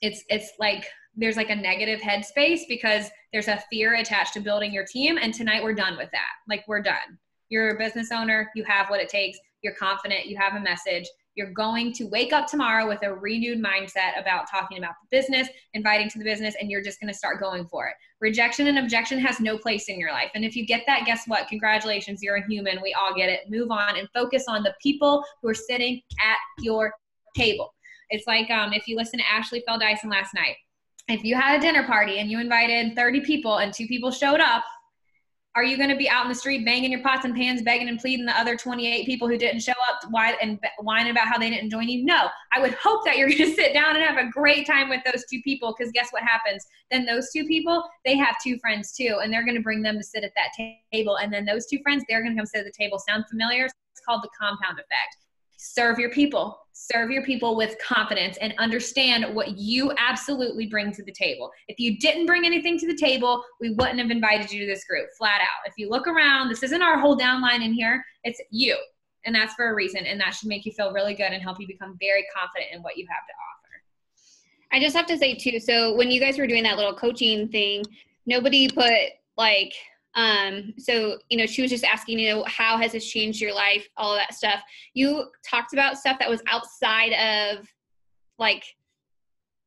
it's it's like there's like a negative headspace because there's a fear attached to building your team. And tonight we're done with that. Like we're done. You're a business owner. You have what it takes. You're confident. You have a message. You're going to wake up tomorrow with a renewed mindset about talking about the business, inviting to the business, and you're just going to start going for it. Rejection and objection has no place in your life. And if you get that, guess what? Congratulations, you're a human. We all get it. Move on and focus on the people who are sitting at your table. It's like um, if you listen to Ashley Fell Dyson last night. If you had a dinner party and you invited 30 people and two people showed up, are you going to be out in the street banging your pots and pans, begging and pleading the other 28 people who didn't show up why, and whining about how they didn't join you? No, I would hope that you're going to sit down and have a great time with those two people because guess what happens? Then those two people, they have two friends too, and they're going to bring them to sit at that table. And then those two friends, they're going to come sit at the table. Sound familiar? It's called the compound effect serve your people. Serve your people with confidence and understand what you absolutely bring to the table. If you didn't bring anything to the table we wouldn't have invited you to this group flat out. If you look around this isn't our whole downline in here. It's you. And that's for a reason. And that should make you feel really good and help you become very confident in what you have to offer. I just have to say too so when you guys were doing that little coaching thing nobody put like um, so, you know, she was just asking, you know, how has this changed your life? All that stuff. You talked about stuff that was outside of like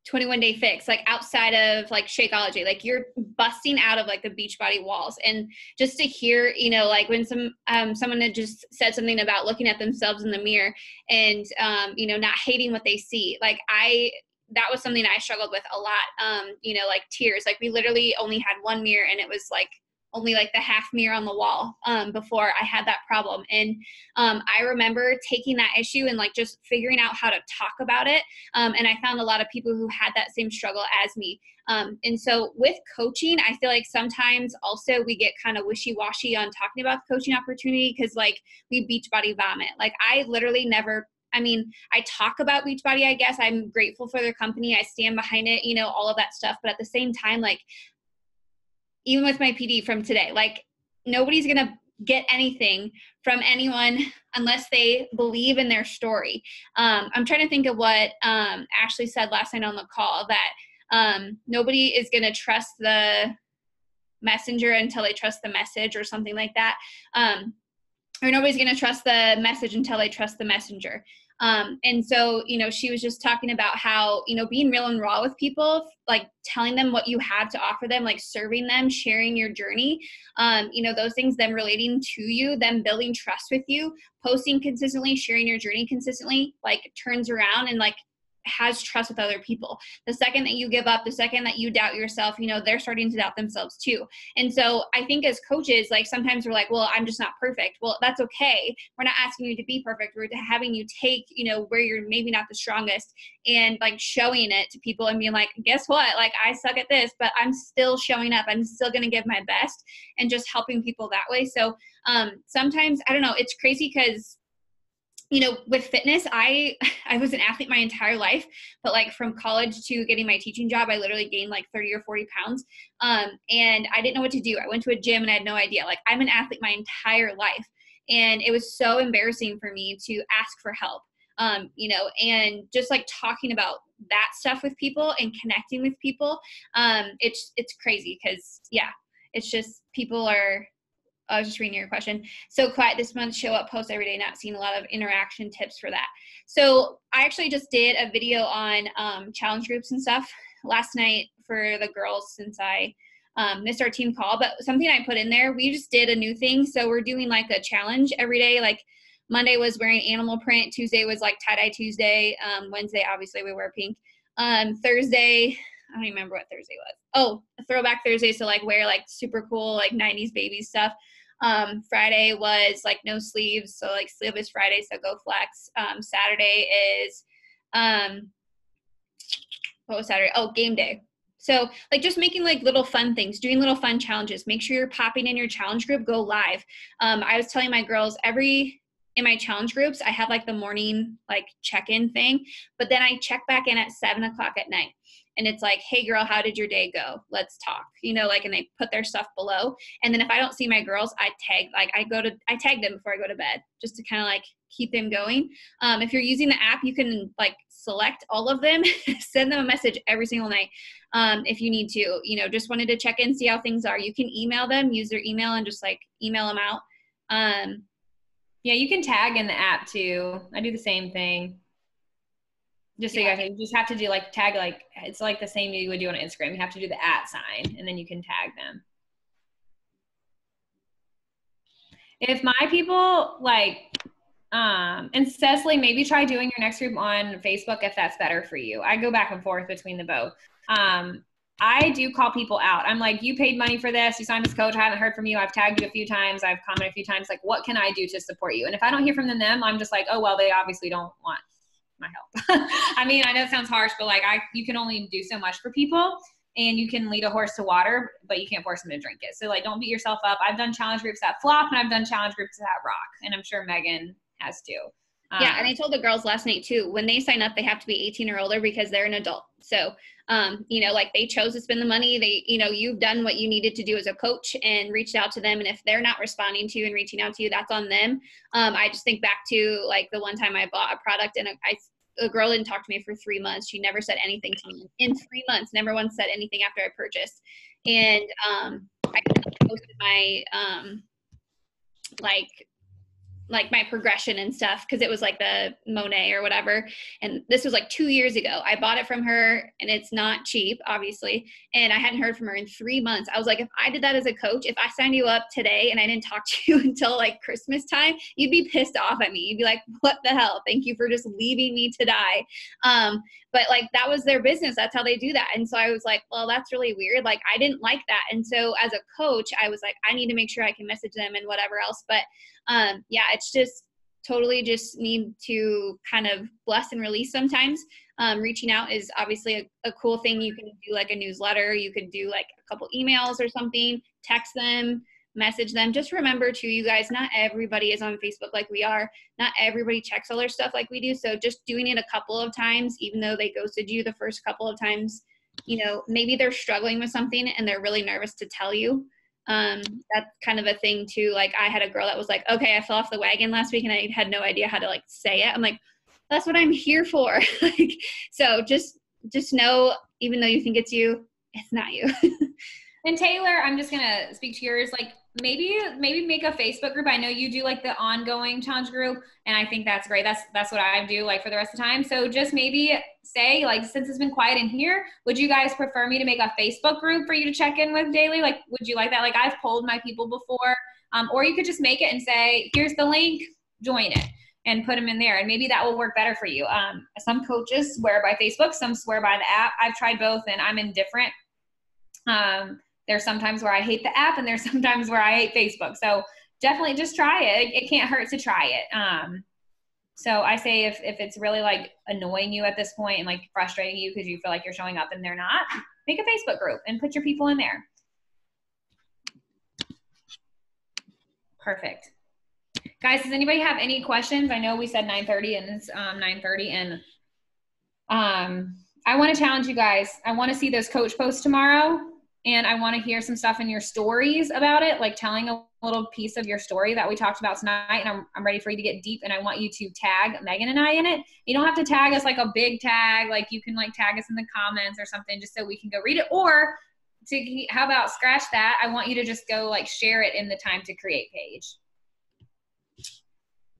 21 day fix, like outside of like Shakeology, like you're busting out of like the Beachbody walls. And just to hear, you know, like when some, um, someone had just said something about looking at themselves in the mirror and, um, you know, not hating what they see. Like I, that was something I struggled with a lot. Um, you know, like tears, like we literally only had one mirror and it was like only like the half mirror on the wall um, before I had that problem. And um, I remember taking that issue and like just figuring out how to talk about it. Um, and I found a lot of people who had that same struggle as me. Um, and so with coaching, I feel like sometimes also we get kind of wishy washy on talking about the coaching opportunity because like we Beachbody vomit. Like I literally never I mean, I talk about Beachbody, I guess. I'm grateful for their company. I stand behind it, you know, all of that stuff. But at the same time, like, even with my PD from today. Like nobody's going to get anything from anyone unless they believe in their story. Um, I'm trying to think of what um, Ashley said last night on the call that um, nobody is going to trust the messenger until they trust the message or something like that. Um, or nobody's going to trust the message until they trust the messenger. Um, and so, you know, she was just talking about how, you know, being real and raw with people, like telling them what you have to offer them, like serving them, sharing your journey, um, you know, those things, them relating to you, them building trust with you, posting consistently, sharing your journey consistently, like turns around and like has trust with other people. The second that you give up, the second that you doubt yourself, you know, they're starting to doubt themselves too. And so I think as coaches, like sometimes we're like, well, I'm just not perfect. Well, that's okay. We're not asking you to be perfect. We're having you take, you know, where you're maybe not the strongest and like showing it to people and being like, guess what? Like I suck at this, but I'm still showing up. I'm still going to give my best and just helping people that way. So um, sometimes, I don't know, it's crazy because you know with fitness i i was an athlete my entire life but like from college to getting my teaching job i literally gained like 30 or 40 pounds um, and i didn't know what to do. I went to a gym and i had no idea. Like i'm an athlete my entire life and it was so embarrassing for me to ask for help um, you know and just like talking about that stuff with people and connecting with people um, it's it's crazy because yeah it's just people are I was just reading your question. So quiet this month, show up, post every day, not seeing a lot of interaction tips for that. So I actually just did a video on um, challenge groups and stuff last night for the girls since I um, missed our team call. But something I put in there, we just did a new thing. So we're doing like a challenge every day. Like Monday was wearing animal print. Tuesday was like tie dye Tuesday. Um, Wednesday, obviously, we wear pink. Um, Thursday, I don't even remember what Thursday was. Oh, throwback Thursday. So like wear like super cool like 90s baby stuff. Um, Friday was like no sleeves, so like sleeveless Friday, so go flex. Um, Saturday is um, what was Saturday? Oh, game day. So like just making like little fun things, doing little fun challenges. Make sure you're popping in your challenge group. Go live. Um, I was telling my girls every in my challenge groups, I have like the morning like check-in thing, but then I check back in at seven o'clock at night and it's like, hey girl, how did your day go? Let's talk. You know, like and they put their stuff below. And then if I don't see my girls, I tag like I go to I tag them before I go to bed just to kind of like keep them going. Um, if you're using the app, you can like select all of them, send them a message every single night um, if you need to. You know, just wanted to check in, see how things are. You can email them, use their email, and just like email them out. Um, yeah, you can tag in the app too. I do the same thing. Just so yeah. you guys, you just have to do like tag like it's like the same you would do on Instagram. You have to do the at sign, and then you can tag them. If my people like, um, and Cecily, maybe try doing your next group on Facebook if that's better for you. I go back and forth between the both. Um, I do call people out. I'm like, you paid money for this. You signed this coach. I haven't heard from you. I've tagged you a few times. I've commented a few times. Like, what can I do to support you? And if I don't hear from them, I'm just like, oh well, they obviously don't want my help. I mean, I know it sounds harsh, but like I you can only do so much for people and you can lead a horse to water, but you can't force them to drink it. So like don't beat yourself up. I've done challenge groups that flop and I've done challenge groups that rock. And I'm sure Megan has too. Um, yeah, and I told the girls last night too, when they sign up, they have to be 18 or older because they're an adult. So um, you know, like they chose to spend the money. They, you know, you've done what you needed to do as a coach and reached out to them. And if they're not responding to you and reaching out to you, that's on them. Um, I just think back to like the one time I bought a product and I, a girl didn't talk to me for three months. She never said anything to me in three months. Never once said anything after I purchased. And um, I posted my um, like like my progression and stuff because it was like the Monat or whatever. And this was like two years ago. I bought it from her and it's not cheap, obviously. And I hadn't heard from her in three months. I was like, if I did that as a coach, if I signed you up today and I didn't talk to you until like Christmas time, you'd be pissed off at me. You'd be like, what the hell? Thank you for just leaving me to die. Um, but like that was their business. That's how they do that. And so I was like, well, that's really weird. Like I didn't like that. And so as a coach, I was like, I need to make sure I can message them and whatever else. But um, yeah, it's just totally just need to kind of bless and release sometimes. Um, reaching out is obviously a, a, cool thing. You can do like a newsletter, you could do like a couple emails or something, text them, message them. Just remember to you guys, not everybody is on Facebook like we are. Not everybody checks all their stuff like we do. So just doing it a couple of times, even though they ghosted you the first couple of times, you know, maybe they're struggling with something and they're really nervous to tell you um, that's kind of a thing too. Like I had a girl that was like, okay, I fell off the wagon last week and I had no idea how to like say it. I'm like, that's what I'm here for. like, so just, just know, even though you think it's you, it's not you. and Taylor, I'm just going to speak to yours. Like maybe maybe make a facebook group. I know you do like the ongoing challenge group and i think that's great. That's that's what i do like for the rest of the time. So just maybe say like since it's been quiet in here would you guys prefer me to make a facebook group for you to check in with daily? Like would you like that? Like i've polled my people before um, or you could just make it and say here's the link join it and put them in there and maybe that will work better for you. Um, some coaches swear by facebook some swear by the app. I've tried both and i'm indifferent. Um, there's sometimes where I hate the app and there's sometimes where I hate Facebook. So definitely just try it. It can't hurt to try it. Um, so I say if, if it's really like annoying you at this point and like frustrating you because you feel like you're showing up and they're not, make a Facebook group and put your people in there. Perfect. Guys, does anybody have any questions? I know we said 9.30 and it's um, 9.30 and um, I want to challenge you guys. I want to see those coach posts tomorrow and I want to hear some stuff in your stories about it, like telling a little piece of your story that we talked about tonight. And I'm, I'm ready for you to get deep. And I want you to tag Megan and I in it. You don't have to tag us like a big tag, like you can like tag us in the comments or something just so we can go read it. Or to how about scratch that? I want you to just go like share it in the time to create page,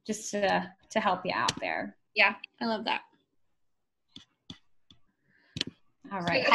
just to to help you out there. Yeah, I love that. All right.